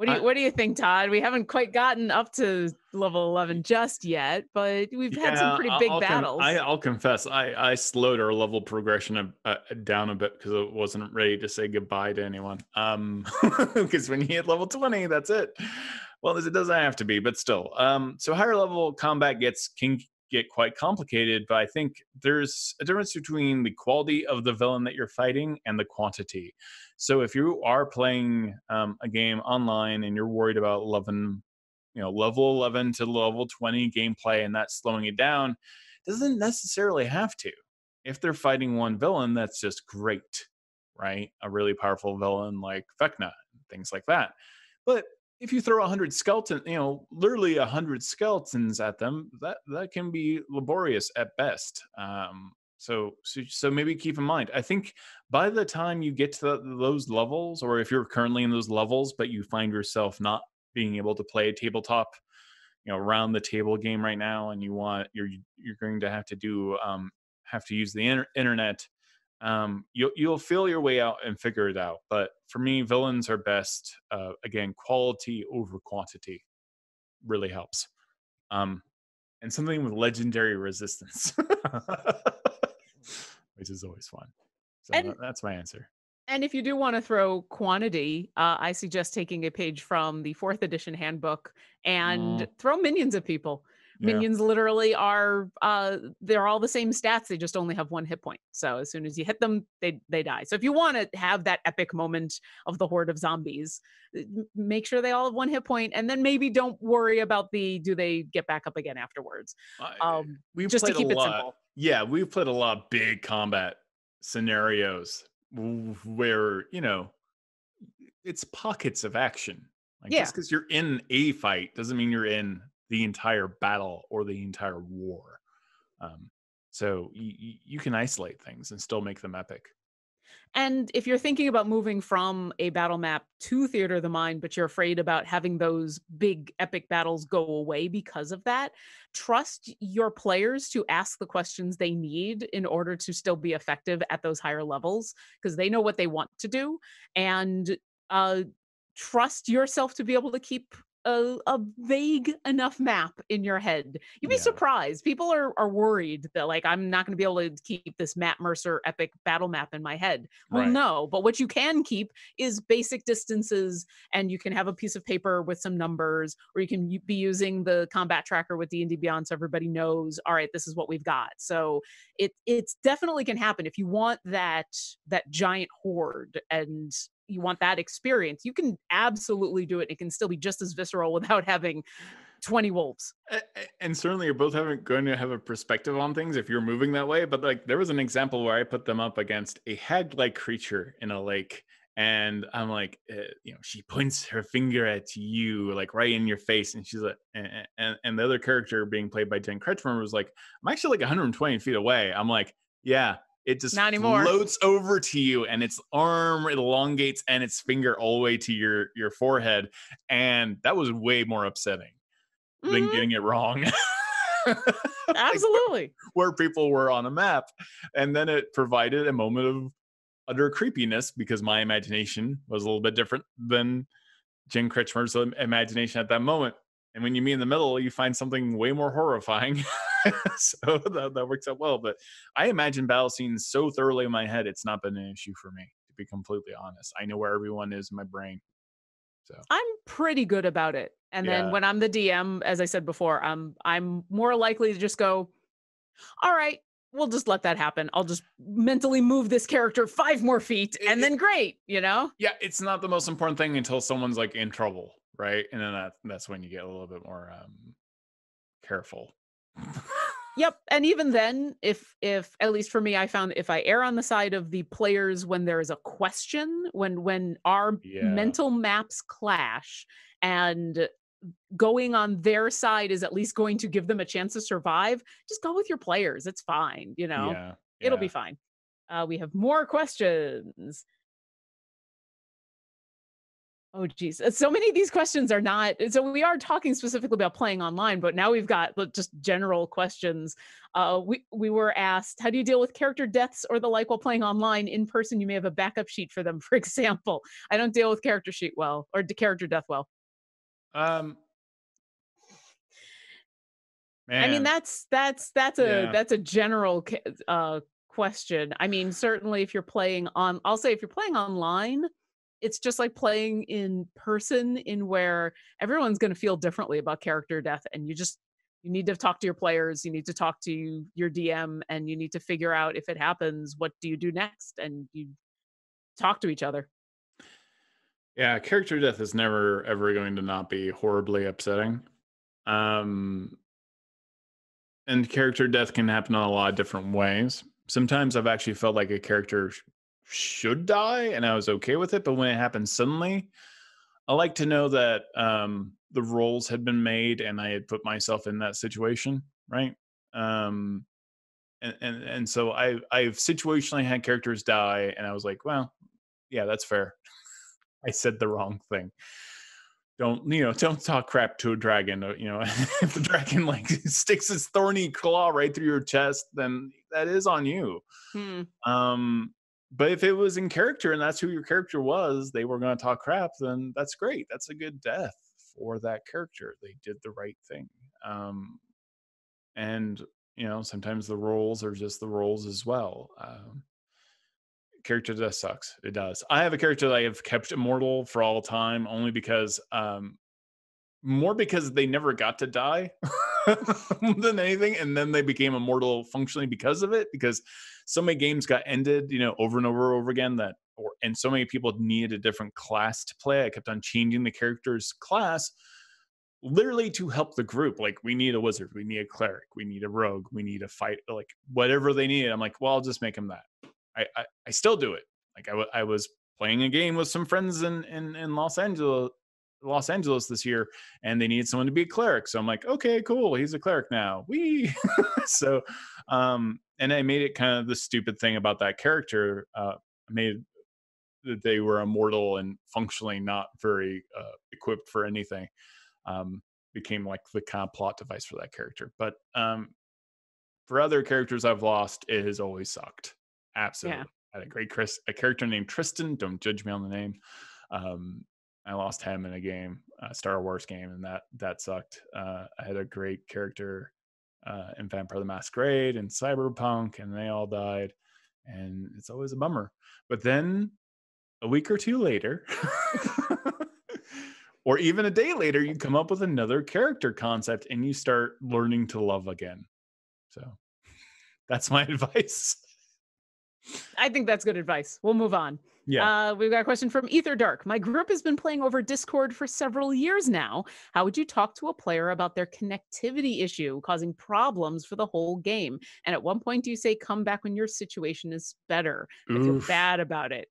what do you I- what do you think, Todd? We haven't quite gotten up to level 11 just yet, but we've had some pretty big I'll battles. I, I'll confess, I, I slowed our level progression a, uh, down a bit because I wasn't ready to say goodbye to anyone. Um, because when you hit level twenty, that's it. Well, it doesn't have to be, but still. Um, so higher level combat gets can get quite complicated, but I think there's a difference between the quality of the villain that you're fighting and the quantity. So if you are playing um, a game online and you're worried about 11 you know level 11 to level 20 gameplay and that's slowing it down doesn't necessarily have to. If they're fighting one villain that's just great right? A really powerful villain like Vecna things like that. But if you throw a hundred skeleton, you know, literally a hundred skeletons at them, that that can be laborious at best. Um, so, so, so maybe keep in mind. I think by the time you get to the, those levels, or if you're currently in those levels, but you find yourself not being able to play a tabletop, you know, around the table game right now, and you want you're you're going to have to do um, have to use the inter- internet um, you'll you'll feel your way out and figure it out. But for me, villains are best. Uh, again, quality over quantity really helps. Um, and something with legendary resistance, which is always fun. So And- that's my answer. And if you do want to throw quantity, uh, I suggest taking a page from the fourth edition handbook and Mm. throw minions at people. Yeah. Minions literally are uh, they're all the same stats. They just only have one hit point. So as soon as you hit them, they they die. So if you want to have that epic moment of the horde of zombies, uh, make sure they all have one hit point, and then maybe don't worry about the do they get back up again afterwards. Um, we've just to played keep a it lot. simple. Yeah, we've played a lot of big combat scenarios where you know it's pockets of action. Like Yeah. just because you're in a fight doesn't mean you're in the entire battle or the entire war. Um, so you, you can isolate things and still make them epic. And if you're thinking about moving from a battle map to Theater of the Mind, but you're afraid about having those big epic battles go away because of that, trust your players to ask the questions they need in order to still be effective at those higher levels because they know what they want to do. And uh, trust yourself to be able to keep a, a vague enough map in your head. You'd be Yeah. surprised. People are are worried that like I'm not going to be able to keep this Matt Mercer epic battle map in my head. Well, Right. no, but what you can keep is basic distances, and you can have a piece of paper with some numbers, or you can be using the combat tracker with D and D Beyond, so everybody knows. All right, this is what we've got. So it it's definitely can happen if you want that that giant horde and you want that experience. You can absolutely do it. It can still be just as visceral without having twenty wolves. A- a- and certainly you're both having going to have a perspective on things if you're moving that way but like there was an example where i put them up against a hag-like creature in a lake and i'm like uh, you know she points her finger at you like right in your face and she's like and, and, and the other character being played by jen kretchmer was like i'm actually like 120 feet away i'm like yeah it just Not anymore. floats over to you and its arm elongates and its finger all the way to your your forehead and that was way more upsetting than Mhm, getting it wrong. Like, absolutely. where people were on a map. And then it provided a moment of utter creepiness because my imagination was a little bit different than Jen Kretchmer's imagination at that moment. And when you meet in the middle, you find something way more horrifying. so that, that works out well. But I imagine battle scenes so thoroughly in my head, it's not been an issue for me, to be completely honest. I know where everyone is in my brain. So I'm pretty good about it. And Yeah. then when I'm the DM, as I said before, I'm I'm more likely to just go, all right, we'll just let that happen. I'll just mentally move this character five more feet and then great, you know? yeah, it's not the most important thing until someone's like in trouble, right? And then that, that's when you get a little bit more um, careful. Yep. And even then, if if at least for me, I found if I err on the side of the players when there is a question, when when our Yeah. mental maps clash and going on their side is at least going to give them a chance to survive, just go with your players. It's fine, you know. yeah, It'll be fine. Uh, we have more questions. Oh, geez. Uh, So many of these questions are not. So we are talking specifically about playing online, but now we've got just general questions. Uh, we we were asked, how do you deal with character deaths or the like while playing online? In person, you may have a backup sheet for them. For example, I don't deal with character sheet well or character death well. Um, I mean, that's that's that's a Yeah. that's a general uh, question. I mean, certainly if you're playing on, I'll say if you're playing online, it's just like playing in person, in where everyone's going to feel differently about character death, and you just you need to talk to your players, you need to talk to your DM, and you need to figure out if it happens, what do you do next, and you talk to each other. Yeah, character death is never ever going to not be horribly upsetting. Um and character death can happen in a lot of different ways. Sometimes I've actually felt like a character should die and I was okay with it, but when it happened suddenly, I like to know that um the rolls had been made and I had put myself in that situation, right? Um and and, and so I I've situationally had characters die and I was like, well, yeah, that's fair. I said the wrong thing. Don't you know? Don't talk crap to a dragon. uh, You know, if the dragon like sticks his thorny claw right through your chest, then that is on you. Hmm. Um, but if it was in character and that's who your character was, they were going to talk crap. Then that's great. That's a good death for that character. They did the right thing. Um, and you know, sometimes the rolls are just the rolls as well. Um, character death sucks. It does. I have a character that I have kept immortal for all time only because um more because they never got to die than anything and then they became immortal functionally because of it because so many games got ended you know over and over and over again that or and so many people needed a different class to play. I kept on changing the character's class literally to help the group like we need a wizard we need a cleric we need a rogue we need a fight like whatever they need i'm like well i'll just make them that. I, I, I still do it. Like I, w- I was playing a game with some friends in, in, in Los Angeles, Los Angeles this year, and they needed someone to be a cleric. So I'm like, okay, cool. He's a cleric now. We so, um, and I made it kind of the stupid thing about that character. Uh, I made that they were immortal and functionally not very uh, equipped for anything. Um, became like the kind of plot device for that character. But um, for other characters I've lost, it has always sucked. Absolutely. I had a great Chris, a character named Tristan. Don't judge me on the name. Um, I lost him in a game, a Star Wars game, and that that sucked. Uh, I had a great character uh, in Vampire the Masquerade and Cyberpunk, and they all died, and it's always a bummer. But then a week or two later, or even a day later, you come up with another character concept, and you start learning to love again. So that's my advice. I think that's good advice. We'll move on. Yeah. Uh, we've got a question from Ether Dark. My group has been playing over Discord for several years now. How would you talk to a player about their connectivity issue causing problems for the whole game? And at one point, do you say, come back when your situation is better? I feel Oof. bad about it.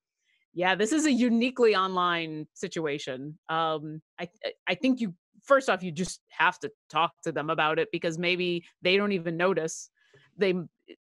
Yeah, this is a uniquely online situation. Um, I I- I think you first off, you just have to talk to them about it because maybe they don't even notice. They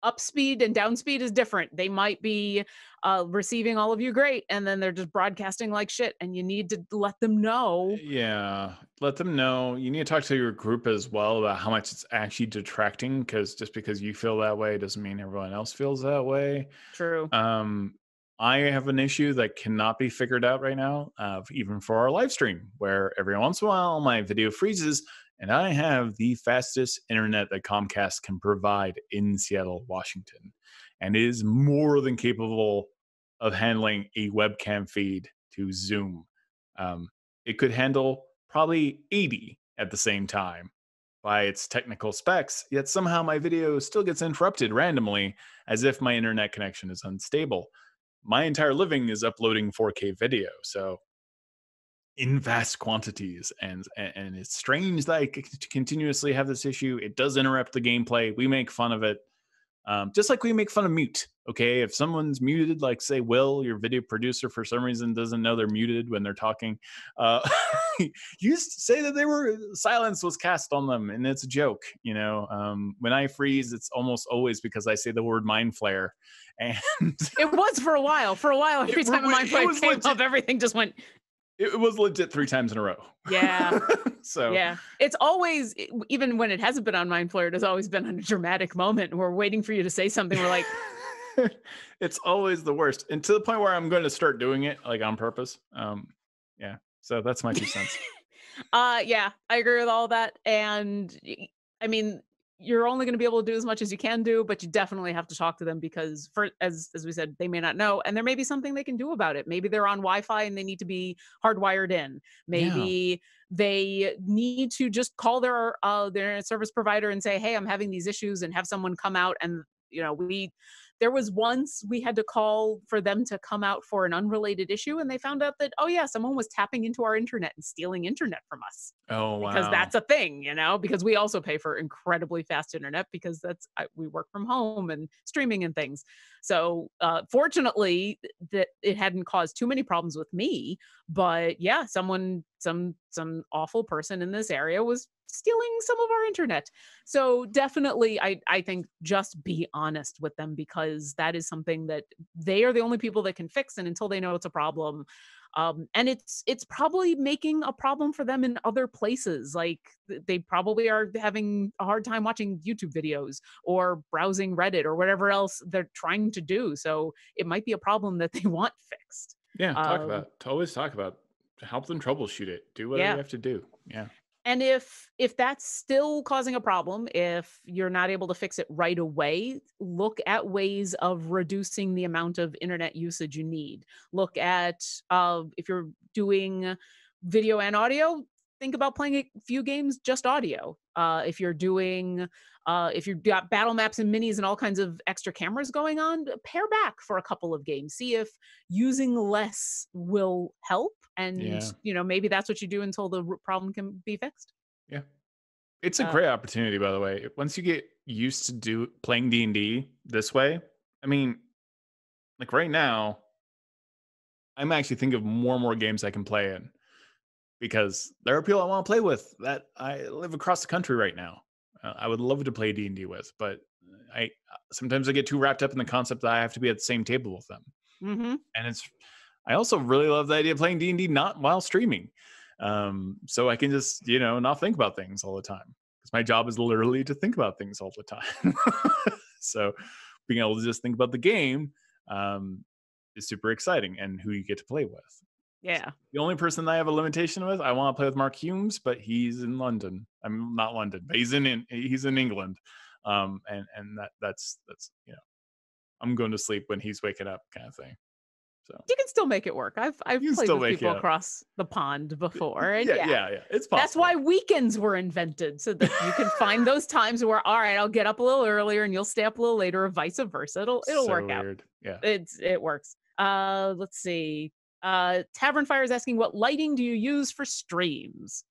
up speed and down speed is different. They might be uh, receiving all of you great, and then they're just broadcasting like shit, and you need to let them know. Yeah, let them know. You need to talk to your group as well about how much it's actually detracting because just because you feel that way doesn't mean everyone else feels that way. True. Um, I have an issue that cannot be figured out right now, uh, even for our live stream, where every once in a while my video freezes and I have the fastest internet that Comcast can provide in Seattle, Washington, and is more than capable of handling a webcam feed to Zoom. Um, it could handle probably 80 at the same time by its technical specs, yet somehow my video still gets interrupted randomly as if my internet connection is unstable. My entire living is uploading 4K video, so in vast quantities and and, it's strange that i continuously have this issue. It does interrupt the gameplay. We make fun of it um, just like we make fun of mute okay? If someone's muted like say will your video producer for some reason doesn't know they're muted when they're talking uh, you just say that they were silence was cast on them and it's a joke you know? Um, when i freeze it's almost always because i say the word mind flayer and It was for a while. For a while, It every time mind it play was came legit- up, everything just went, it was legit three times in a row yeah. so Yeah, it's always even when it hasn't been on Mind Flayer, it has always been a dramatic moment. We're waiting for you to say something. We're like, it's always the worst and to the point where i'm going to start doing it like on purpose um yeah so that's my two cents uh, yeah, I agree with all that. And I mean, you're only going to be able to do as much as you can do, but you definitely have to talk to them because, for as as we said, they may not know, and there may be something they can do about it. Maybe they're on Wi-Fi and they need to be hardwired in. Maybe they need to just call their uh their service provider and say, "Hey, I'm having these issues," and have someone come out and you know we there was once we had to call for them to come out for an unrelated issue, and they found out that oh yeah, someone was tapping into our internet and stealing internet from us Oh wow. because that's a thing, you know. Because we also pay for incredibly fast internet because that's I, we work from home and streaming and things. So uh, fortunately, that it hadn't caused too many problems with me. But yeah, someone, some some awful person in this area was stealing some of our internet. So definitely, I I think just be honest with them because that is something that they are the only people that can fix, and until they know it's a problem, um, and it's it's probably making a problem for them in other places like they probably are having a hard time watching youtube videos or browsing reddit or whatever else they're trying to do so it might be a problem that they want fixed yeah. Talk um, about to always talk about help them troubleshoot it. Do whatever Yeah. you have to do. Yeah. and if if that's still causing a problem if you're not able to fix it right away look at ways of reducing the amount of internet usage you need look at uh, if you're doing video and audio think about playing a few games just audio uh, if you're doing uh, if you've got battle maps and minis and all kinds of extra cameras going on pare back for a couple of games see if using less will help and Yeah. you know maybe that's what you do until the problem can be fixed Yeah. It's a Uh, great opportunity, by the way. Once you get used to do playing D and D this way, I mean, like right now, I'm actually thinking of more and more games I can play in because there are people I want to play with that I live across the country right now. Uh, I would love to play D and D with, but I sometimes I get too wrapped up in the concept that I have to be at the same table with them. Mm-hmm. and it's i also really love the idea of playing d&d not while streaming. Um, so i can just you know not think about things all the time because my job is literally to think about things all the time. So being able to just think about the game um, is super exciting and who you get to play with yeah. The only person that i have a limitation with i want to play with mark hulmes but he's in london. I'm not london but he's in, in he's in england. Um, and and that that's that's you know i'm going to sleep when he's waking up kind of thing. So you can still make it work. I've i've You played with people across the pond before and yeah, yeah, yeah, yeah, It's possible. that's why weekends were invented so that you can find those times where all right i'll get up a little earlier and you'll stay up a little later or vice versa. It'll it'll So work out. Yeah. it's it works. Uh let's see uh tavern fire is asking what lighting do you use for streams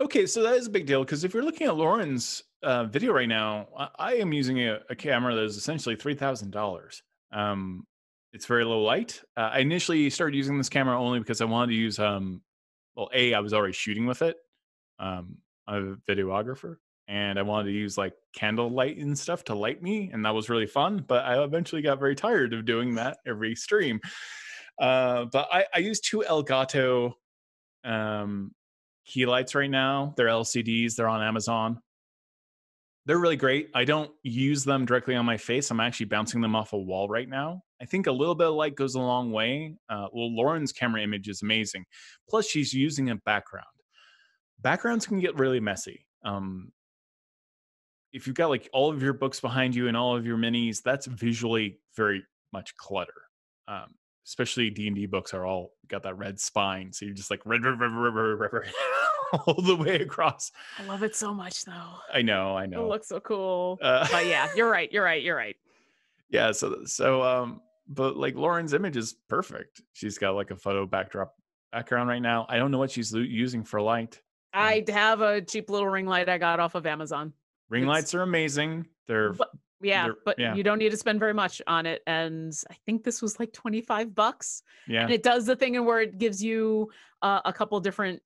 Okay, so that is a big deal because if you're looking at Lauren's uh, video right now, I, I am using a, a camera that is essentially three thousand dollars. Um, it's very low light. Uh, I initially started using this camera only because I wanted to use um, well, a I was already shooting with it. Um, I'm a videographer, and I wanted to use like candle light and stuff to light me, and that was really fun. But I eventually got very tired of doing that every stream. Uh, but I, I use two Elgato um, key lights right now. They're LCDs. They're on Amazon. They're really great. I don't use them directly on my face. I'm actually bouncing them off a wall right now. I think a little bit of light goes a long way. Uh, well, Lauren's camera image is amazing. Plus, she's using a background. Backgrounds can get really messy. Um, if you've got like all of your books behind you and all of your minis, that's visually very much clutter. Um, especially D and D books are all got that red spine, so you're just like red, red, red, red, red, red, red, all the way across. i love it so much though I know, I know. it looks so cool Uh, but yeah you're right you're right you're right yeah. So, so, um, but like Lauren's image is perfect. She's got like a photo backdrop background right now. I don't know what she's lo- using for light. i have a cheap little ring light i got off of amazon Ring It's- lights are amazing. They're But- yeah but yeah. you don't need to spend very much on it and i think this was like 25 bucks yeah, and it does the thing in where it gives you uh, a couple different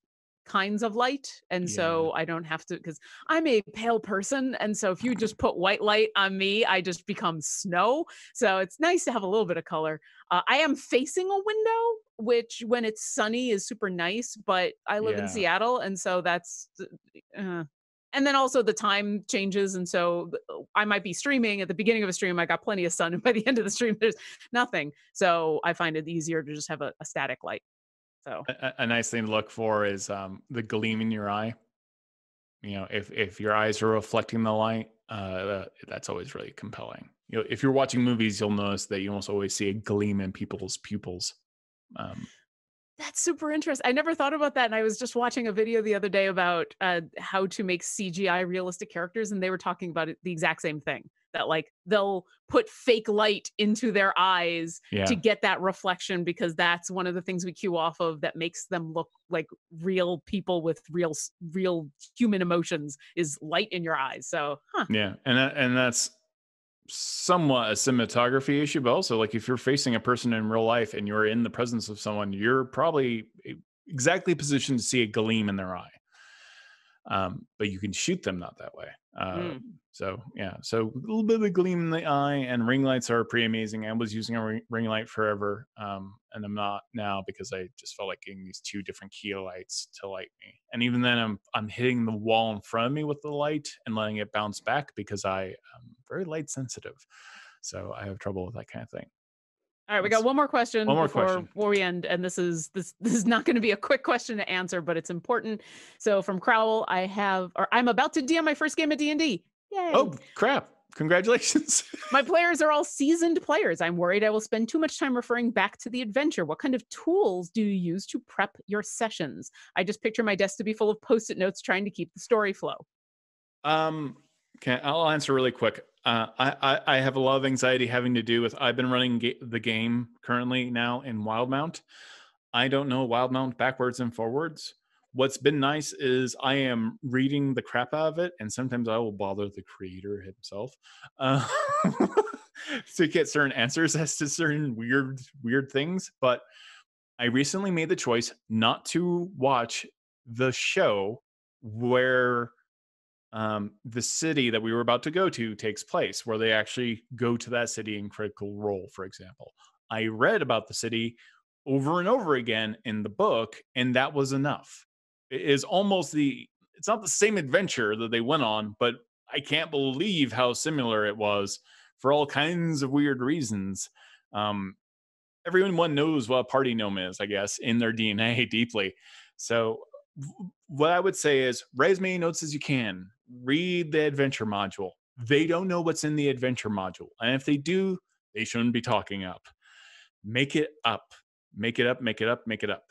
kinds of light and Yeah. so i don't have to because i'm a pale person and so if you just put white light on me i just become snow so it's nice to have a little bit of color uh, i am facing a window which when it's sunny is super nice but i live Yeah. in seattle and so that's uh, and then also the time changes and so uh, i might be streaming at the beginning of a stream i got plenty of sun and by the end of the stream there's nothing so i find it easier to just have a, a static light so a, a- a nice thing to look for is um, the gleam in your eye. You know, if if your eyes are reflecting the light, uh, that's always really compelling. You know, if you're watching movies, you'll notice that you almost always see a gleam in people's pupils. Um, That's super interesting. I never thought about that. And I was just watching a video the other day about uh, how to make CGI realistic characters, and they were talking about it, the exact same thing. that like they'll put fake light into their eyes Yeah. to get that reflection because that's one of the things we cue off of that makes them look like real people with real real human emotions is light in your eyes. So, huh. Yeah, and that, and that's somewhat a cinematography issue, but also like if you're facing a person in real life and you're in the presence of someone, you're probably exactly positioned to see a gleam in their eye. Um, but you can shoot them not that way. Uh, Mm. So yeah, so a little bit of a gleam in the eye, and ring lights are pretty amazing. I was using a ring, ring light forever, um, and I'm not now because I just felt like getting these two different key lights to light me. And even then, I'm I'm hitting the wall in front of me with the light and letting it bounce back because I am very light sensitive. So I have trouble with that kind of thing. All right, we got one more question one more before, question. before we end, and this is this this is not going to be a quick question to answer, but it's important. So from Crowell, I have or I'm about to DM my first game of D and D. Yay! Oh crap! Congratulations. My players are all seasoned players. I'm worried I will spend too much time referring back to the adventure. What kind of tools do you use to prep your sessions? I just picture my desk to be full of post-it notes trying to keep the story flow. Um, okay, I'll answer really quick. Uh, I, I have a lot of anxiety having to do with I've been running ga- the game currently now in Wildemount. I don't know Wildemount backwards and forwards. What's been nice is I am reading the crap out of it, and sometimes I will bother the creator himself uh, to get certain answers as to certain weird weird things. But I recently made the choice not to watch the show where um, the city that we were about to go to takes place, where they actually go to that city in Critical Role, for example. I read about the city over and over again in the book, and that was enough. It is almost the it's not the same adventure that they went on, but I can't believe how similar it was for all kinds of weird reasons. Um, everyone knows what a party gnome is, I guess, in their DNA deeply. So what I would say is write as many notes as you can. Read the adventure module. They don't know what's in the adventure module. And if they do, they shouldn't be talking up. Make it up. Make it up, make it up, make it up.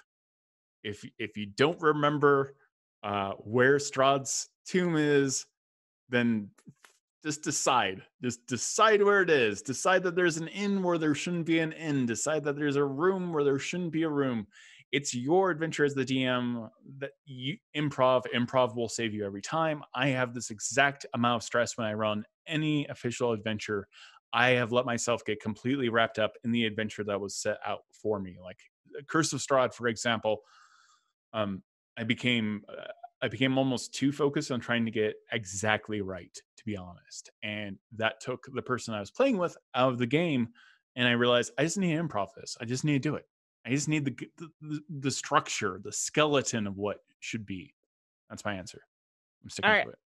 If if you don't remember uh where Strahd's tomb is, then just decide. Just decide where it is. Decide that there's an inn where there shouldn't be an inn. Decide that there's a room where there shouldn't be a room it's your adventure as the DM that you improv. Improv will save you every time. I have this exact amount of stress when I run any official adventure. I have let myself get completely wrapped up in the adventure that was set out for me. Like Curse of Strahd, for example. Um, I became uh, I became almost too focused on trying to get exactly right, to be honest. And that took the person I was playing with out of the game. And I realized I just need to improv this. I just need to do it. I just need the, the the structure, the skeleton of what should be. That's my answer. I'm sticking All right. to it.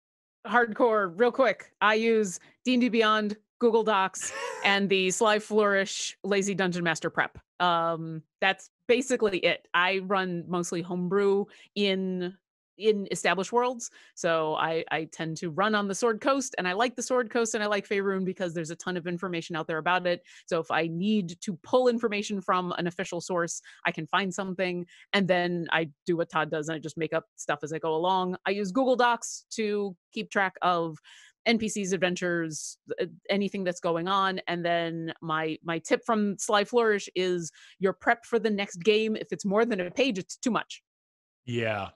Hardcore, real quick. I use D&D Beyond, Google Docs, and the Sly Flourish Lazy Dungeon Master Prep. Um, that's basically it. I run mostly homebrew in in established worlds, so I I tend to run on the Sword Coast, and I like the Sword Coast, and I like Faerun because there's a ton of information out there about it. So if I need to pull information from an official source, I can find something, and then I do what Todd does, and I just make up stuff as I go along. I use Google Docs to keep track of NPCs, adventures, uh, anything that's going on. And then my my tip from Sly Flourish is your prep for the next game. If it's more than a page, it's too much. Yeah,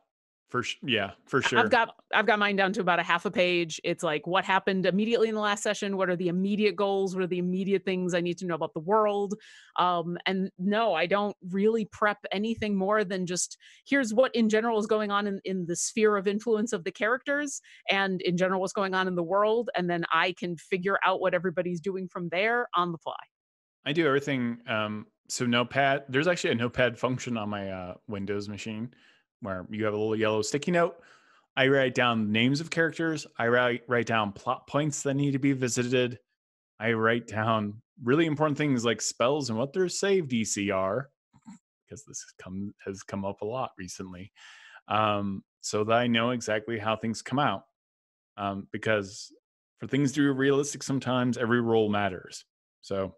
for yeah, for sure. I've got I've got mine down to about a half a page. It's like what happened immediately in the last session. What are the immediate goals? What are the immediate things I need to know about the world? Um, and no, I don't really prep anything more than just here's what in general is going on in, in the sphere of influence of the characters, and in general what's going on in the world, and then I can figure out what everybody's doing from there on the fly. I do everything. Um, so Notepad. There's actually a Notepad function on my uh, Windows machine where you have a little yellow sticky note. I write down names of characters. I write write down plot points that need to be visited. I write down really important things like spells and what their save DC are, because this has come has come up a lot recently. Um, so that I know exactly how things come out. Um, because for things to be realistic, sometimes every roll matters. So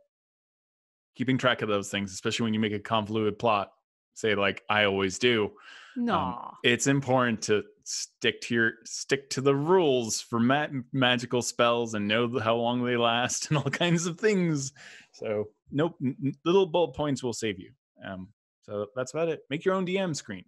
keeping track of those things, especially when you make a convoluted plot, say like I always do, No. um, it's important to stick to your stick to the rules for ma- magical spells and know how long they last and all kinds of things. So, nope, n- little bullet points will save you. Um, so that's about it. Make your own DM screen.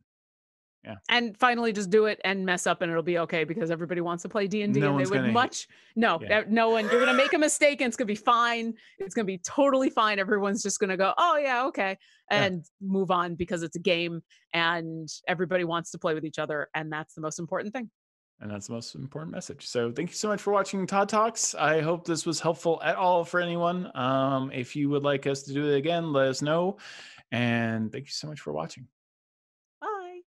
And finally just do it and mess up and it'll be okay because everybody wants to play D&D No and they would gonna much no Yeah. no one you're going to make a mistake and it's going to be fine it's going to be totally fine everyone's just going to go oh yeah okay Yeah. and move on because it's a game and everybody wants to play with each other and that's the most important thing And that's the most important message. So thank you so much for watching Todd Talks. I hope this was helpful at all for anyone. Um, if you would like us to do it again, let us know. And thank you so much for watching.